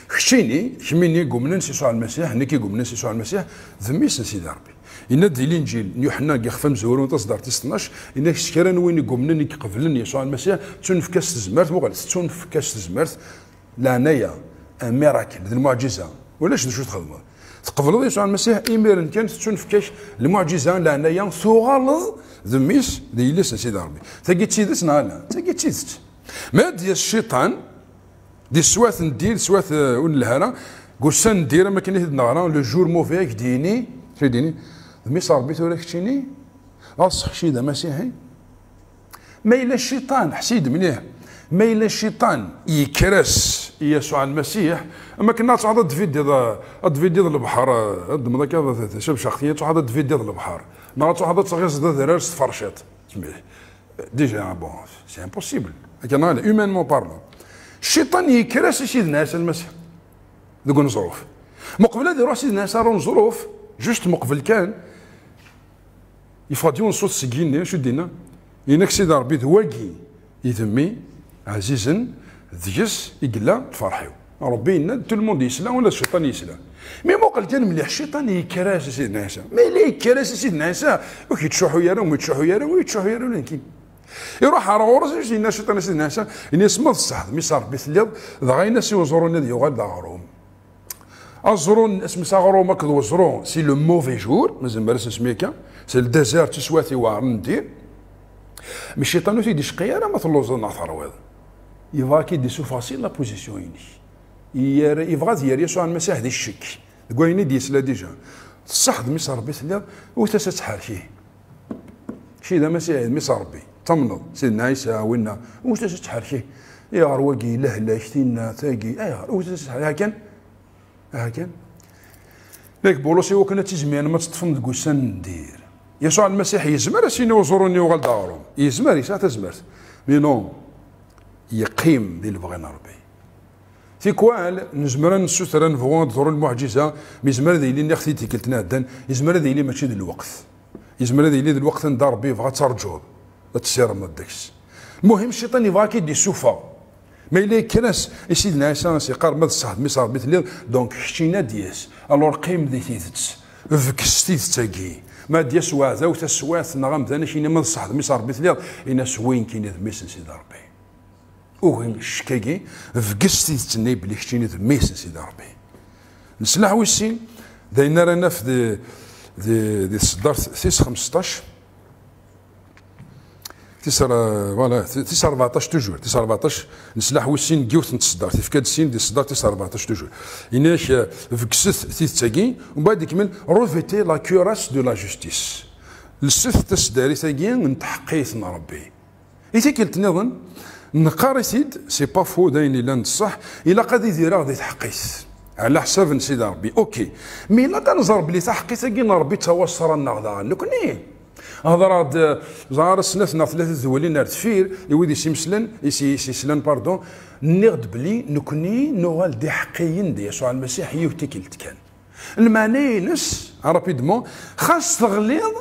خشيني كميني قمنا نسي المسيح نكي قمنا نسي المسيح ذميس سيدي ربي إن دي الانجيل يوحنا كيخفى مزورون تصدر 12 إن شكرا وين قمنا نيك قبلن يسوع المسيح تنفكاس تزمرت مغل تنفكاس تزمرت لعنايا ميراكل المعجزه ولاش شو تخدموا تقبلوا يسوع المسيح إميرن كانت تنفكاش المعجزة لعنايا ثغلظ ذميس دي لسه سيدي ربي. تاكي تيدت نهار تاكي تيدت ما ديال الشيطان دي سواث ندير سواث ونلهرا قلت ندير ما كاين نهرا لو جور موفي ديني ديني. مي صار بيتو راك تشيني أصح شي ذا مسيحي ما إلا الشيطان حسيد منيه ما إلا الشيطان يكرس يسوع المسيح. أما كنا تعرض دفيدي دفيدي البحر دم ذاك شوف شخصية تعرض دفيدي البحر. ما تعرض تغيس ذا فرشات ديجا بون سي امبوسيبل لكن أنا هيومانمون بارلون الشيطان يكرس سيدنا عيسى المسيح. ذوك الظروف مقبل هذا يروح سيدنا عيسى ظروف جوست مقبل كان يفاديون صوت سكيني شو دينا؟ ينك سيدي ربي ذواكي يذمي عزيزا ذيس يقلا تفرحيو ربي ينا تو الموند يسلا ولا الشيطان يسلا مي موقع كان مليح الشيطان يكراس سيدنا عيسى ما لا يكراس سيدنا عيسى وكيتشوحوا يا راه ويتشوحوا يا راه ويتشوحوا يا راه ولكن يروح على يجي الناس الشيطان سيدنا عيسى الناس ما الصح مي صار بثليض. دغا الناس يوزرون هذا يغال داغروم ازرون اسم ساغروم هكذا وزرون سي لو موفي جور مازال ما سميكا سي الدزار تسواتي وار ندير مي الشيطان تيدي شقيا راه ما تلوز ناثر هذا يفا كي دي سو فاسيل لا بوزيسيون يني يبغى ديال يسوع المسيح دي الشك كويني ديسلا ديجا صح دمي صار بي تليض وتا تحركيه شي ذا مسيح مي صار بي تمنض سيدنا عيسى وينا واش تحركي يا رواقي لهلا شتينا تاقي اي واش تحركي هاكن هاكن ليك بولوسي وكنا تيزميان ما تطفن تقول ندير يسوع المسيح يزمر سيني وزوروني وغال دارهم يزمر يسا تزمرت مي نو يقيم ذي اللي بغينا ربي في كوال نزمر نسوتر نفغو نظهر المعجزة ميزمر ذي اللي نختي تيكلتنا دان يزمر ذي اللي ماشي ذي الوقت. يزمر ذي اللي ذي الوقت ندار ربي بغا ترجوض تسير من الدكس المهم الشيطان يبغى كي يدي سوفا. ما الا كناس سيدنا عيسى سيقار ما تصحد مي صار مثل دونك حشينا دياس. الور قيم دي تيتس فكس تيتاكي ما دياس واعزا وتسوات نغم ذانا شينا ما تصحد مي صار مثل إنا سوين كاين ذميس سيدي ربي وغيم الشكاكي فكس تيتني بلي كشيني ذميس سيدي ربي نسلح ويسين داينا رانا في دي دي دي الصدار 15 تيسر فوالا تيسر 14 توجور تيسر 14 نسلاح وسين كيوت نتصدر تفكاد السين دي الصدار تيسر 14 توجور يناش فكسث تيتاكي ومن بعد يكمل روفيتي لا كوراس دو لا جوستيس السث تسداري تاكي نتحقيت ربي إذا كنت نظن نقاري سيد سي با فو داين إلا نصح إلا قد يدير غادي تحقيس. على حساب نسيد ربي. أوكي. مي لا كنزر بلي تحقيت كي ربي توصر النغضه نكني هضرات زار سنتنا ثلاثة ذولين نار تفير. يودي سيمسلن يسلن باردون نغد بلي نكوني نوغال دي حقيين دي. يسوع المسيح يوتيكلت كان. المعنى نس رابيدمون خاص تغليظ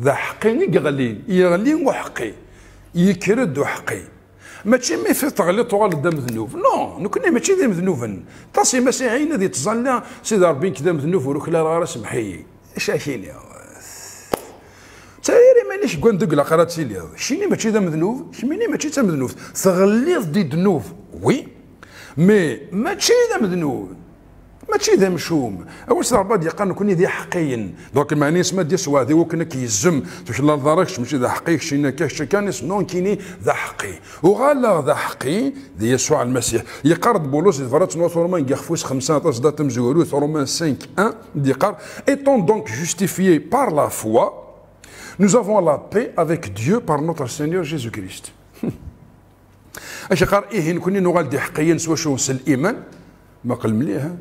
ذا حقيني يغلي. يغلي وحقي. يكرد وحقي. ماشي مي في تغليط وغال دم ذنوب. نو نكوني ماشي ذي مذنوبا تصي مسيحيين ذي تظل سيدي ربي كذا مذنوب وروكلا غير سمحي. شاكيني تايري مانيش كون دوك لاقرات سيلي شيني ماشي ذا مذنوب شميني ماشي تا مذنوب تغليظ دي ذنوب. وي. مي ماشي ذا مذنوب ماشي ذا مشوم. أول سي ربي يقال كوني ذي حقين. دونك معني اسمها دي سوا ذي وكنا كيزم. توش لا داركش ماشي ذا حقي شينا كاش كان نون كيني ذا حقي. وغالا ذا حقي ذي يسوع المسيح. يقرد بولوس فرات نوت رومان يخفوس خمسة تصدى تمزولو رومان 5 1 دي قار. ايتون دونك جوستيفيي بار لا فوا Nous avons la paix avec Dieu par notre Seigneur Jésus-Christ. اش قال إيه نكوني نغال دي حقيا سوا شو سل الايمان ما قال مليها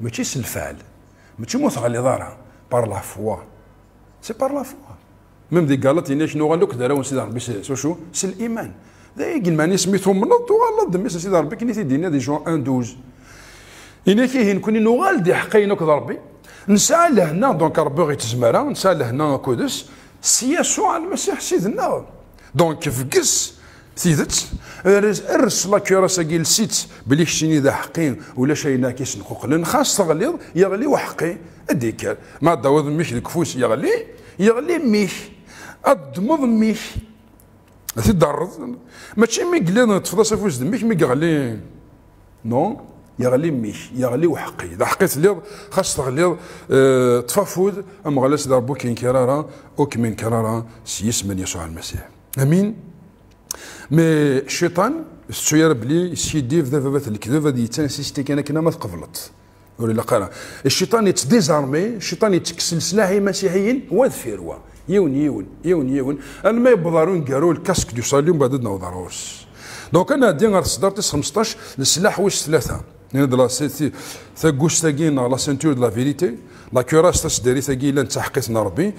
ماشي سل الفعل ماشي مثغى دارها بار لا فوا سي بار لا فوا ميم دي قالت إني شنو قال لك داروا سيدي ربي سوا شو سل الإيمان. ذا يقول ماني سميتهم من وغال دمي سيدي ربي كني تيدينا دي جون 1 12 إنا كي نكوني نغال دي حقيا نك ربي. نسعى لهنا دونك ربي غيتزمرا نسعى لهنا كودس. سي يسوع المسيح سيدنا. دونك فكس تيدت ارس لا كيراساكي لسيت بلي شتيني ذا حقين ولا شي ناكيس نقوقلن خاص تغليظ يغلي وحقي اديك ما داوض ميش الكفوس يغلي يغلي ميش الضمض ميش تدرض ماشي مي قلنا تفضل فوز دميك مي يغلي نو يغلي ميش يغلي وحقي اذا حقيت ليض خاص تغليض آه تفافود ام غلاس ربو كين كرارا اوك من كرارا سيس من يسوع المسيح امين مي الشيطان السير بلي سيدي في ذا الكذب هذه تنسيستي كان كنا ما تقبلت ولا قال الشيطان يتديزارمي الشيطان يتكسل سلاحي مسيحيين وذفيروا يون يون يون يون ما يبضارون قالوا الكاسك دو سالي ومن بعد نوض روس دونك أنا دي غير صدرت 15 السلاح واش ثلاثة يعني دلا سي ثاكوش تاكين لا سنتور دو لا فيريتي لا كوراس تسدري ثاكي لأن تحقيقنا ربي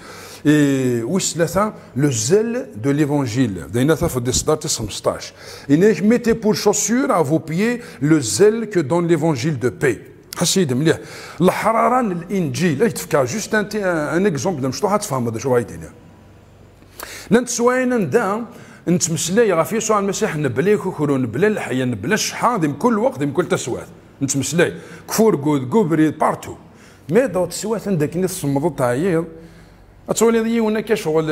اي واش ثلاثة لو زيل دو ليفونجيل داينا دي صدرت 15 انك ميتي بور شوسور ا فو بيي لو زيل كو دون ليفونجيل دو بي حسيد مليح الحراره الانجيل اي تفكر جوست انت ان اكزومبل مشطوحه تفهم هذا شو هايدين لأن تسواينا ندا نتمسلاي غاف يسوع المسيح نبلا كوكرو نبلا الحياة نبلا الشحا ديم كل وقت كل تسوات نتمسلاي كفور كود كوبري بارتو مي دو تسوات عندك ني تصمد تعيط تولي ذي ونا شغل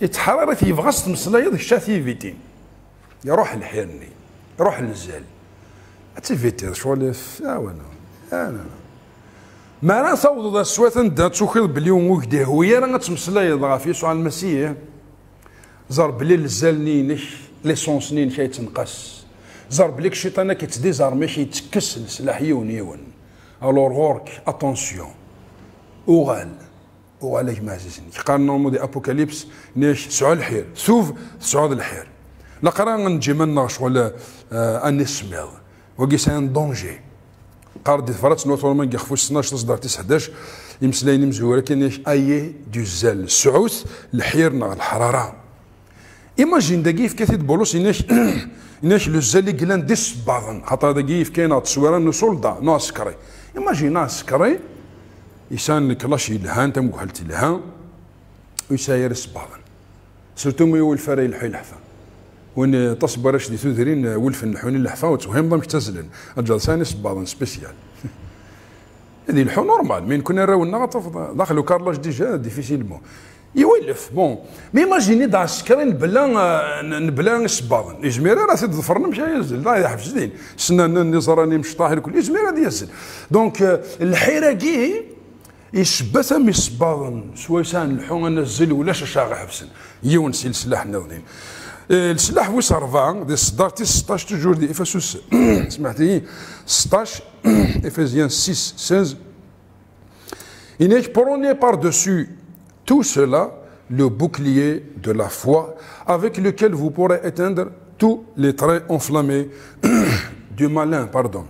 يتحرر في فغاس تمسلاي ذيك شاتي فيتين. يروح الحيرني يروح النزال. اتيفيتي شغل آه وأنا أنا ما راه صوض ذا السوات تشوخي بليون وكده هو راه تمسلاي غاف يسوع المسيح. زار بلي الزال نيش ليسونس نين شي تنقص زار بليك الشيطان كيتدي زار ماشي يتكس السلاح يون يون. الور غورك اتونسيون اوغال اوغال جماعة عزيزين قال نورمو دي ابوكاليبس نيش سعود الحير سوف سعود الحير لا قرا نجي من شغل اني سميض وكي سان دونجي قال دي فرات نوتور من يخفو 12 تصدر 11 يمسلاين مزوره كاين اي دو زال سعوث الحير نغ الحراره ايماجين داكي في كثير بولوس يناش يناش لو زالي قلان ديس بعضن خاطر داكي في كاين تصويره نو سولدا نو عسكري ايماجين عسكري يسان كلاش يلهان تم وحلت لها ويساير سباضن سيرتو مي يول فري الحي الحفا وين تصبر دي ثوثرين ولف النحوني الحفا وتوهم ضم أجل الجلساني سباضن سبيسيال. هذه الحو نورمال. مين كنا راونا دخلوا كارلوس ديجا ديفيسيلمون. يولف. بون. مي ماجيني دا عسكري بلا نبلا سباضن يجمير راه سيد ظفرنا مشى ينزل لا يحفظ زين سنان اللي صراني مش طاهر الكل. يجمير راه ينزل دونك الحيرة كي يشبث مي سباضن سويسان الحو نزل ولا شاغ حبسن. يون سي السلاح نظنين السلاح ويس أربعة دي صدارتي 16 توجور دي إفسوس سمعتي 16 إفيزيان 6 16 Il est prôné par-dessus Tout cela, le bouclier de la foi avec lequel vous pourrez éteindre tous les traits enflammés du malin, pardon.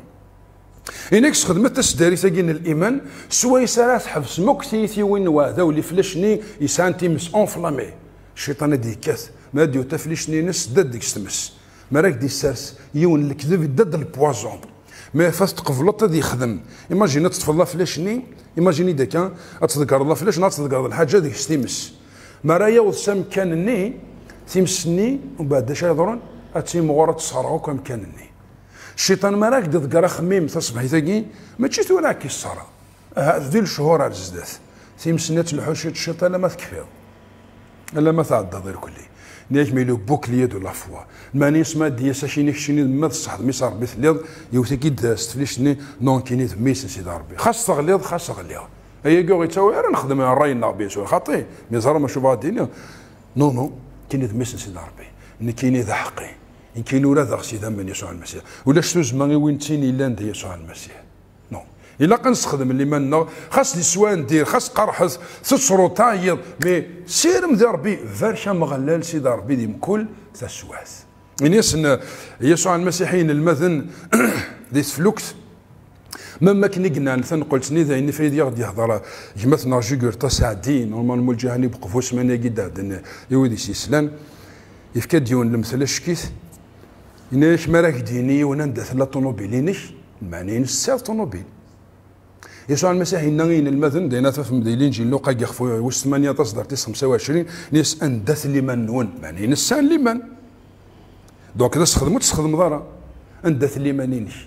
إنك خدمت تسداري ساكين الإيمان سوا يسارا تحبس مكتيتي وين وهذا واللي فلاشني يسان تيمس أونفلامي الشيطان دي كاث ما ديو تفلشني نس دد ديك ستمس ما راك دي سارس يون الكذب دد البوازون ما فاس تقفلط هذا يخدم. ايماجينا تطفى فلاشني ايماجيني داك اتذكر الله فلاش نتذكر الحاجة ديك ستيمس ما راه يوض سام كان تيمسني ومن بعد اش يضرون اتيم كم كان الشيطان ما راك تذكر خميم تصبح ثاقي ماشي تورا كي الصرا ذي الشهور على الزدات تيمسنات الحوشيت الشيطان ما تكفي الا ما تعدى غير كلي. نيش ميلو بوكليي دو لا فوا. ماني سما دي ساشيني كشيني ما تصح مي صار بثليض يوتي كي داست فليشني نون كيني ميس سيدي ربي خاص تغليض خاص تغليض هي كوغي تساوي أنا نخدم الراي بيان سور. خاطي مي زهر ما شوف الدنيا نو نو كيني ميس سيدي ربي ني كيني ذا حقي. إن كاين ولا ذا خسي من يسوع المسيح. ولا شتو زمان وين تيني لاند يسوع المسيح. إلا كنستخدم اللي مالنا خاص لي سوا ندير خاص قرحز تشرو تايض مي سير مدي ربي مغلال سيدي ربي ديم كل تسواس يسن يسوع المسيحيين المذن دي فلوكس. مما كني قلنا نثن قلت ني ذا إني فايد غادي يهضر. جمثنا جوجر تسعدين نورمال مول جهاني بقفو سمانه قدا يودي سيسلان يفكا ديون المثل شكيث. إناش مراك ديني ونندث لا طوموبيلينش معنين السير طوموبيل يسوع المسيح ينغين المثل دينا في الانجيل لوقا يخفو واش 8 تصدر 25 نيس اندث لمن نون معني نسان لمن. دونك إذا تستخدمو تستخدم ضرا اندث لمنينش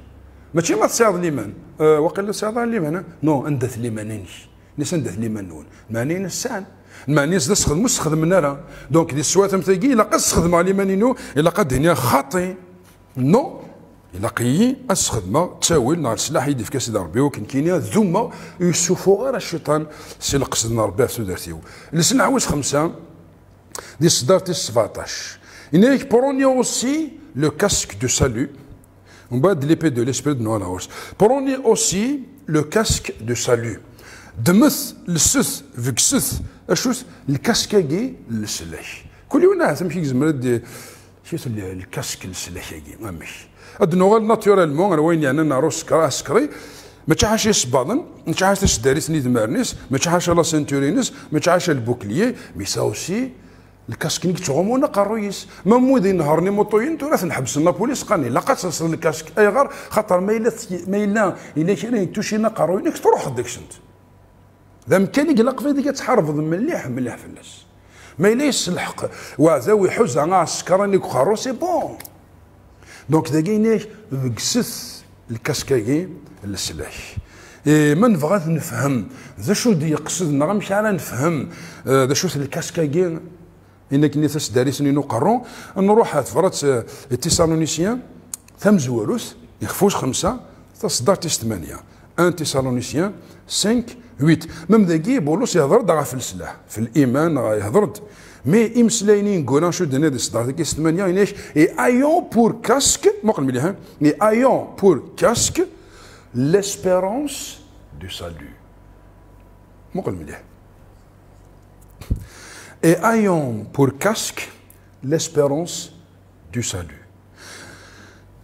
ماشي ما تصياد لمن. أه وقيل تصياد لمن نو اندث لمنينش نيس اندث لمن نون معني نسان معني تستخدمو تستخدم نارا دونك دي السوات مثاقي إلا قد تستخدم على لمنينو إلا قد هنا خاطي نو. إلا قيي أسخدمة تاول نار سلاح يدي في كاس ربي وكن كينيا ذوما يسوفو غير الشيطان سي القصد ربي في تودرتيو لسنا عاوز خمسة؟ دي صدارتي 17 إنك بروني أوسي لو كاسك دو سالو. ومن بعد ليبي دو ليسبري دو نوال Prenez aussi le casque de salut. دمث للسث فيكسث أشوث الكاسكاكي للسلاح. كل يوم ناس مشي زمرد شو الكاسك للسلاح يجي ادنو ناتورالمون أنا وين يعني نارو سكرا سكري ما تشعاش يصباضن ما تشعاش السداريس نيد مارنيس ما تشعاش لا سنتورينس ما تشعاش البوكليي مي سا اوسي الكاسك نيك تغمونا قرويس ما مودي نهارني موطوين تو راث نحبس بوليس قاني لا تصل الكاسك اي غار خاطر ما الا ما الا الا كاين توشينا قروينك تروح ديك سنت ذا مكان يقلق في ديك تحرفض مليح مليح فلاس ما الا يسلحق وذا يحوز أنا سكراني قارو سي بون دونك ذا كايناش بكسث الكاسكاكي السلاح إيه ما نبغى نفهم ذا شو دي يقصد نغم على نفهم ذا شو الكاسكاكي انك نيثاس داريس نينو قرون نروح تفرات التيسالونيسيان ثم زواروث يخفوش خمسه تصدر تيس ثمانيه ان تيسالونيسيان 5 8 ميم ذاكي بولوس يهضر دغا في السلاح في الايمان يهضر مي امسلاينين كوران شو دنا دي صدار ذاك ثمانيه يناش إي أيون بور كاسك موقع مليح إي أيون بور كاسك ليسبيرونس دو سالو. موقع مليح. et ayant pour casque l'espérance du salut.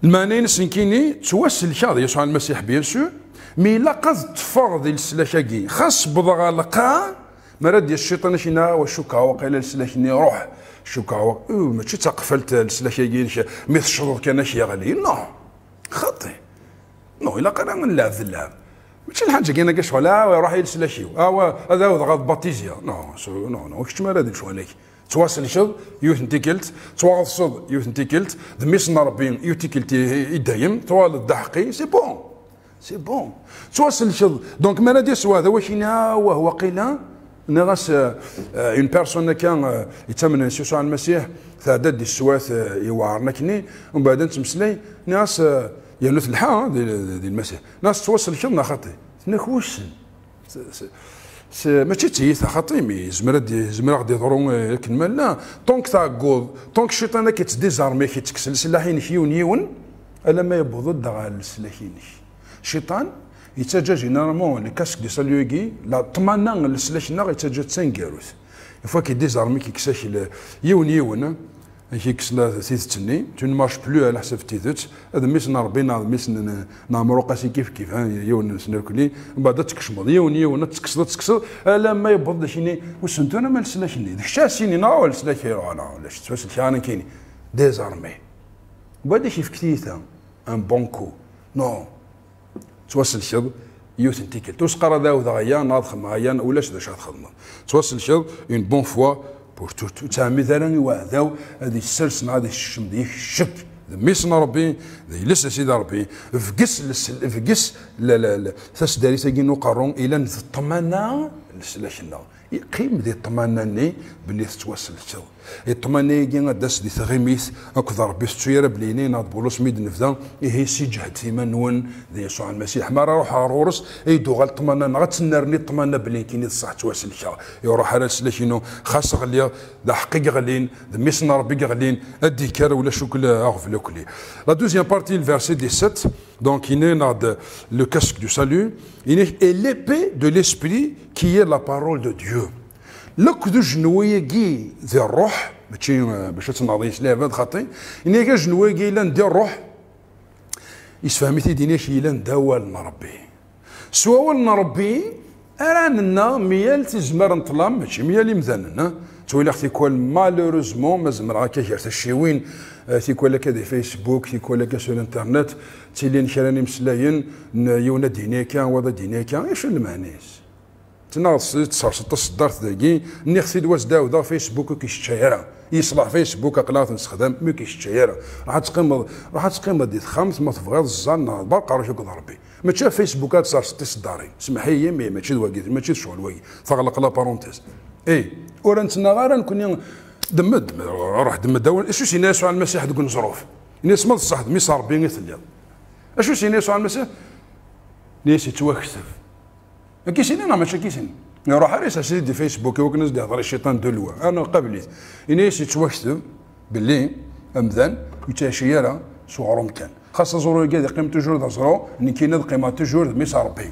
المعنى سنكيني توسل هذا يسوع المسيح بيان سور مي لا قد تفرض السلاكي خاص بضغا لقا مراد الشيطان شينا وشوكا وقيل السلاكي روح. شوكا ماشي تقفلت السلاكي مي تشرط كان شي غالي. نو خطي. نو إلا قرا من في اللعب. ماشي الحاجة كاينة كاع شغل يروح يلسلا شي. آه هذا هو غاد باتيزيا. نو نو نو واش تما هذا شغل تواصل شغل يوث نتيكلت تواصل يوث نتيكلت دميس ربي يوتيكلت يدايم. طوال الضحقي سي بون. سي بون. تواصل شغل دونك ما نادي سوا هذا واش وهو قيل نغاس اون بيرسون كان يتمنى يسوع المسيح ثادت دي السواث يوارنا كني ومن بعد نتمسلي ناس يعني في الحا دي, دي المسيح. ناس توصل كنا خطي؟ نكوش ماشي تيث خاطي مي زمر زمر غادي يضرو لكن ما لا. طونك تعقوض طونك الشيطان كيتديزارمي كيتكسل سلاحين يون يون ألا ما يبوض الدغا السلاحين الشيطان يتجا جينيرالمون لي كاسك دي ساليوغي لا طمانا السلاحين يتجا تسانكاروث فوا كيديزارمي كيكساش يون يون كي كسلا تيتني تو مارش بلو على حسب تيتت هذا ميس ربي هذا ميس نعمرو قاسي كيف كيف يون سنركلي من بعد تكشمض يون يون تكسد تكسد الا ما يبض شيني وسنتو أنا ما لسنا شيني داك الشيء سيني نا ولا كي أنا ولا تواس كان كيني ديزارمي بعد شي فكتيتا ان بونكو نو توصل شد يوث انتيكل توسقر هذا وذا غيا ناض خدم غيا ولاش ذا شاد خدمة. توصل شد اون بون فوا بور تو تاع مثلا يوعداو هذه السلسله هذه الشم ديك الشك. ميسنا ربي لسه سيدي ربي. فقس فقس لا لا لا. ثاس داري ساكي نقرون إلى نطمنا لسلاكنا يقيم دي طماناني بلي تتوصل الشغل يطماني كي داس دي تغيميس أكثر ربي بليني ناض بولوس ميد نفذا إيه سي جهد فيما نون دي يسوع المسيح. ما روح رورس يدو غال طمانان غتسنرني طمانا بلي كيني توصل الشغل يروح على سلاكينو خاص غليا ذا حقي غلين ذا ميسنا ربي غلين الديكار ولا شوكل أغف لوكلي لا دوزيام بارتي الفيرسي 17 دونك il est le casque du salut. Il est l'épée de l'esprit qui est la parole de Dieu. لك ذو جنوية كي ذي الروح ماشي باش تناضي سلافة خاطي إني جنوية كي إلا ندير الروح يسفهمي تيديني شي إلا نداوال ربي. سوا ولنا ربي أرانا ميال تزمر نطلام ماشي ميال مثلا تويلا أختي كول مالوروزمون ما زمر هكا غير تشيوين تيكون لك دي فيسبوك تيكون لك سو الانترنت تيلين شراني مسلاين يونا دينيكا وضا دينيكا إيش المعنيس تناغص تصرص تصدرت داكي. ني خصي دواز داودا فيسبوك كيشتهيرا يصلح فيسبوك قلات نستخدم مي كيشتهيرا راح تقيم راح تقيم دي خمس ما تبغيض الزان برقا روح يقض ربي. ما تشاف فيسبوكات تصرص تصداري سمح لي مي ماشي دواكي ماشي شغل واقي تغلق لا بارونتيز. اي ورا نتنا غير نكون دمد روح دمد أشو سي ناس على المسيح تقول ظروف ناس ما تصح مي صار بين أشو سي ناس على المسيح؟ ناس يتوكسف. كيسين أنا ماشي كيسين نروح على سيدي فيسبوك وكنز دي هضر الشيطان دلوا أنا قبليت انيس يتوكتب باللي امذان يتاشيرا صغرهم كان. خاصة زورو كاد يقيم توجور دا زرو ني كاين قيمة توجور ميس ربي.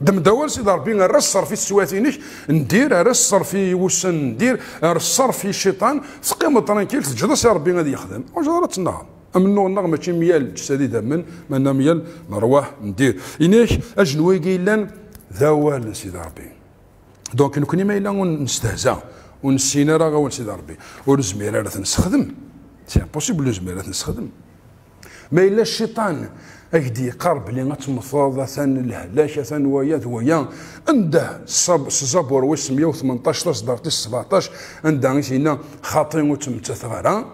دم دوال سيدي ربي رصر في السواتينك ندير رصر في وسن ندير رصر في الشيطان. تقيم ترانكيل تجد سي ربي غادي يخدم. وجدرة النهار. امنو النغ ماشي ميال جسدي دمن منا ميال نروح ندير. انيك أجنوي لأن ذوال سيدي ربي. دونك نكوني ما إلا نستهزا ونسينا راه غاون سيدي ربي. ونزمير راه نستخدم سي امبوسيبل نزمير راه نستخدم ما إلا الشيطان. اكدي قرب لي غتمفض ثان الهلاكه ثان ويا ذويا عنده الزبور ويس 118 تصدر 17 عنده غيسينا خاطي وتمتثغرا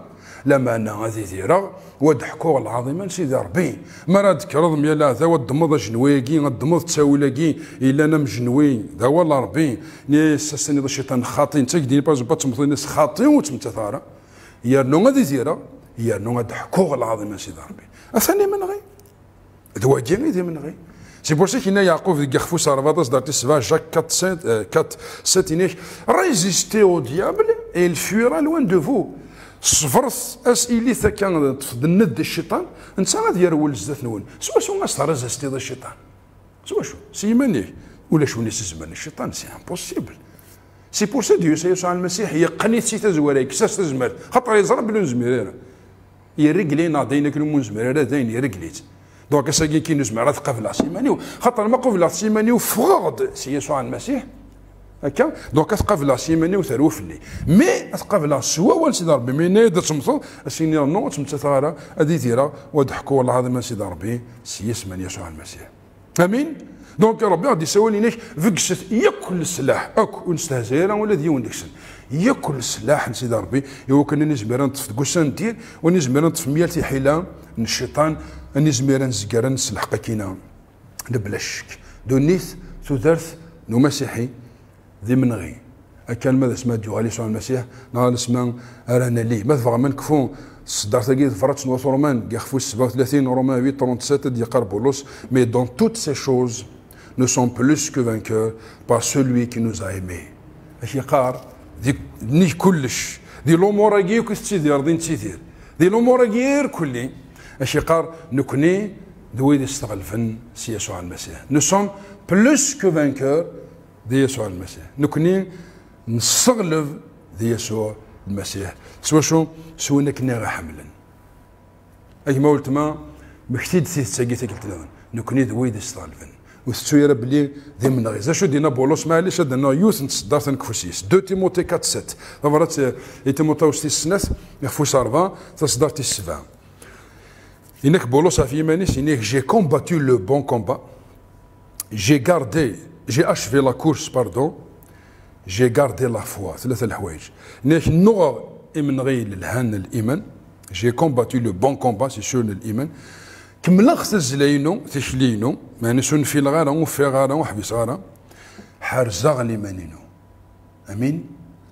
لما إنا غادي ديرا ودحكو العظيم سيدي ربي. ما راه ذكرض ميلا ذا ودمض جنويكي غدمض تساولاكي إلا أنا مجنوي. ذا والله ربي. ني ساسني الشيطان خاطي انت كدير باز باتمضي ناس خاطي وتمتثارا يرنو غادي ديرا يرنو غدحكو العظيم سيدي ربي. اثني من غير دوا جيمي دي من غير سي بور سي كينا يعقوب ديك خفوس رباطس دارتي سبا جاك 4 7 4 7 انيش ريزيستي أو ديابل اي الفيورا لوان دو فو. صفرت اسئله كان تفضل الند الشيطان انت غادي يرول الزات نون سوا شو غاس ريزيستي الشيطان سوا شو سيماني ولا شو نيس زمان الشيطان سي امبوسيبل سي بور سي ديو سي المسيح يقني سي تزوالي كساس تزمر خاطر يزرب بلون زمير يرقلي ناضينا كل من زمير داين يرقليت دونك ساكي كي نزمر تقبل سيمانيو خاطر ما قبل سيمانيو سي يسوع المسيح هكا. دونك تقبل سيماني وثرو فلي. مي تقبل سوا وان سيدي ربي مي نايد تمثل. سيني نو تمتثارا أدي ديرا وضحكوا والله العظيم سيدي ربي سي يسمن يسوع المسيح. آمين. دونك ربي غادي يسوي لي فكست ياكل السلاح. اك ونستهزيرا ولا ديون ديكسن ياكل السلاح نسيدي ربي يوكل نزميرا نطف كوسان ندير ونزميرا نطف ميالتي حيلة. من الشيطان. نزميرا نزكرا نسلحق كينا بلا شك دونيث تودرث نو مسيحي. ذي منغي. كان ماذا اسمه ديو علي يسوع المسيح؟ نهار اسمه رانا لي. ما تفغى من كفون صدرت كي فرات نوث رومان. يخفو 37 رومان 8 37 دي بولس مي دون توت سي شوز nous sommes plus que vainqueurs par celui qui nous a aimés. اش يقار دي ني كلش. دي الأمور كي كتسيدير دي نتسيدير دي الأمور غير كلي. اش يقار نكوني دوي استغلفن سي يسوع المسيح. Nous sommes plus que vainqueurs دي يسوع المسيح. نكوني نستغلب دي يسوع المسيح. سوا شو؟ سوا نكنا غا حملا. أي ما قلت ما؟ مكتيد ساقيتك قلت لهم نكوني ذويد استغلبن. وستو رب لي ذي من غير شو دينا بولوس معليش هذا يوث نتصدر نكفوسيس دو تيموتي 4 7 ضربت تيموتاوس تيسناث يخفوس 40 تصدر تيسبع إنك بولوس في يمانيس إنك جي كومباتو لو بون كومبا. جي غاردي j'ai achevé la course, pardon, j'ai gardé la foi. ثلاثة الحوايج. نيك نوع من غير الهان الإيمان. J'ai combattu le bon combat, c'est sûr الإيمان. كملغت الزلاينو تشلينو ما نسون في الغارة؟ وفي غارة وحبس غارة. حرزا لمانينو. أمين؟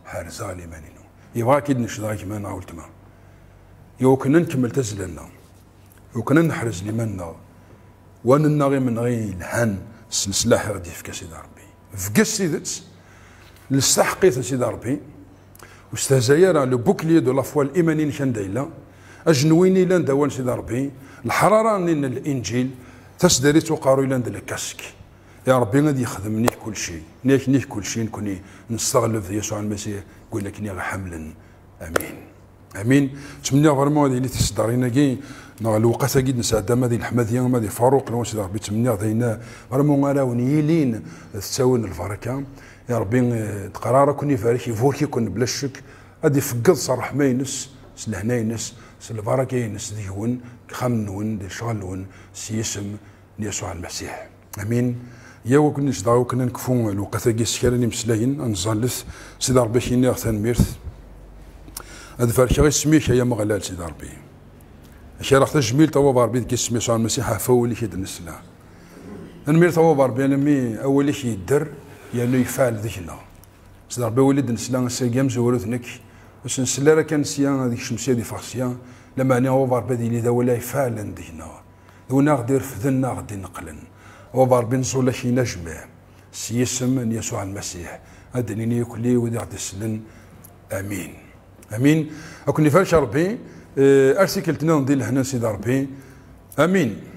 حرزا لمانينو. يبغى كيد نشدها كما نعاول تما يوكن نكمل تزلنا يوكن نحرز لمنا وننغي من غير الهان السلاح غادي يفكا سيدي ربي. فكا سيدت لستحقيت سيدي ربي. واستهزايا لو بوكلي دو لافوا الايماني كان دايلا. اجنويني لأن دوان سيدي ربي. الحرارة من الإنجيل تسدري توقارو لأن الكاسك. يا ربي غادي يخدمني كل شيء. نيك نيك كل شيء نكوني نستغلب في يسوع المسيح. يقول لك ني حملا. آمين. آمين. تمنى فريمون اللي تصدرينا كي نغ الوقت كي نسعد ما دي الحمديه ما دي فاروق لو سيدي ربي تمنى ذينا فريمون أنا ونيلين تساون البركه يا ربي تقرار كوني فارك يفوركي كون بلا شك. غادي فقد صرح ما ينس سلهنا ينس سلفارك ينس ديون خام نون دي شغل سيسم يسوع المسيح. آمين. يا وكنا نشدعو كنا نكفو الوقت كي سكرني مسلاين نزالث سيدي ربي كيني ميرث. هذا فرق غير سميك يا مغلال سيدي ربي. اش راح تجميل توا باربي كي سمي صار المسيح فولي كي دنسلا نمير توا باربي أنا مي اول شي يدر يعني يفعل ذيكنا سيدي ربي ولد نسلا سيقام زورث نك باش نسلا راه كان سيان هذيك الشمسيه دي فارسيان لما أنا هو باربي دي ذا ولا يفعل ذيكنا دونا غدي رفضنا غدي نقلن هو باربي نزول شي نجمع سيسم يسوع المسيح. ادنيني كلي ودي غدي سلن آمين. آمين. أكون فرش ربي؟ ارسي كلتنا نضي لهنا سيدي ربي آمين.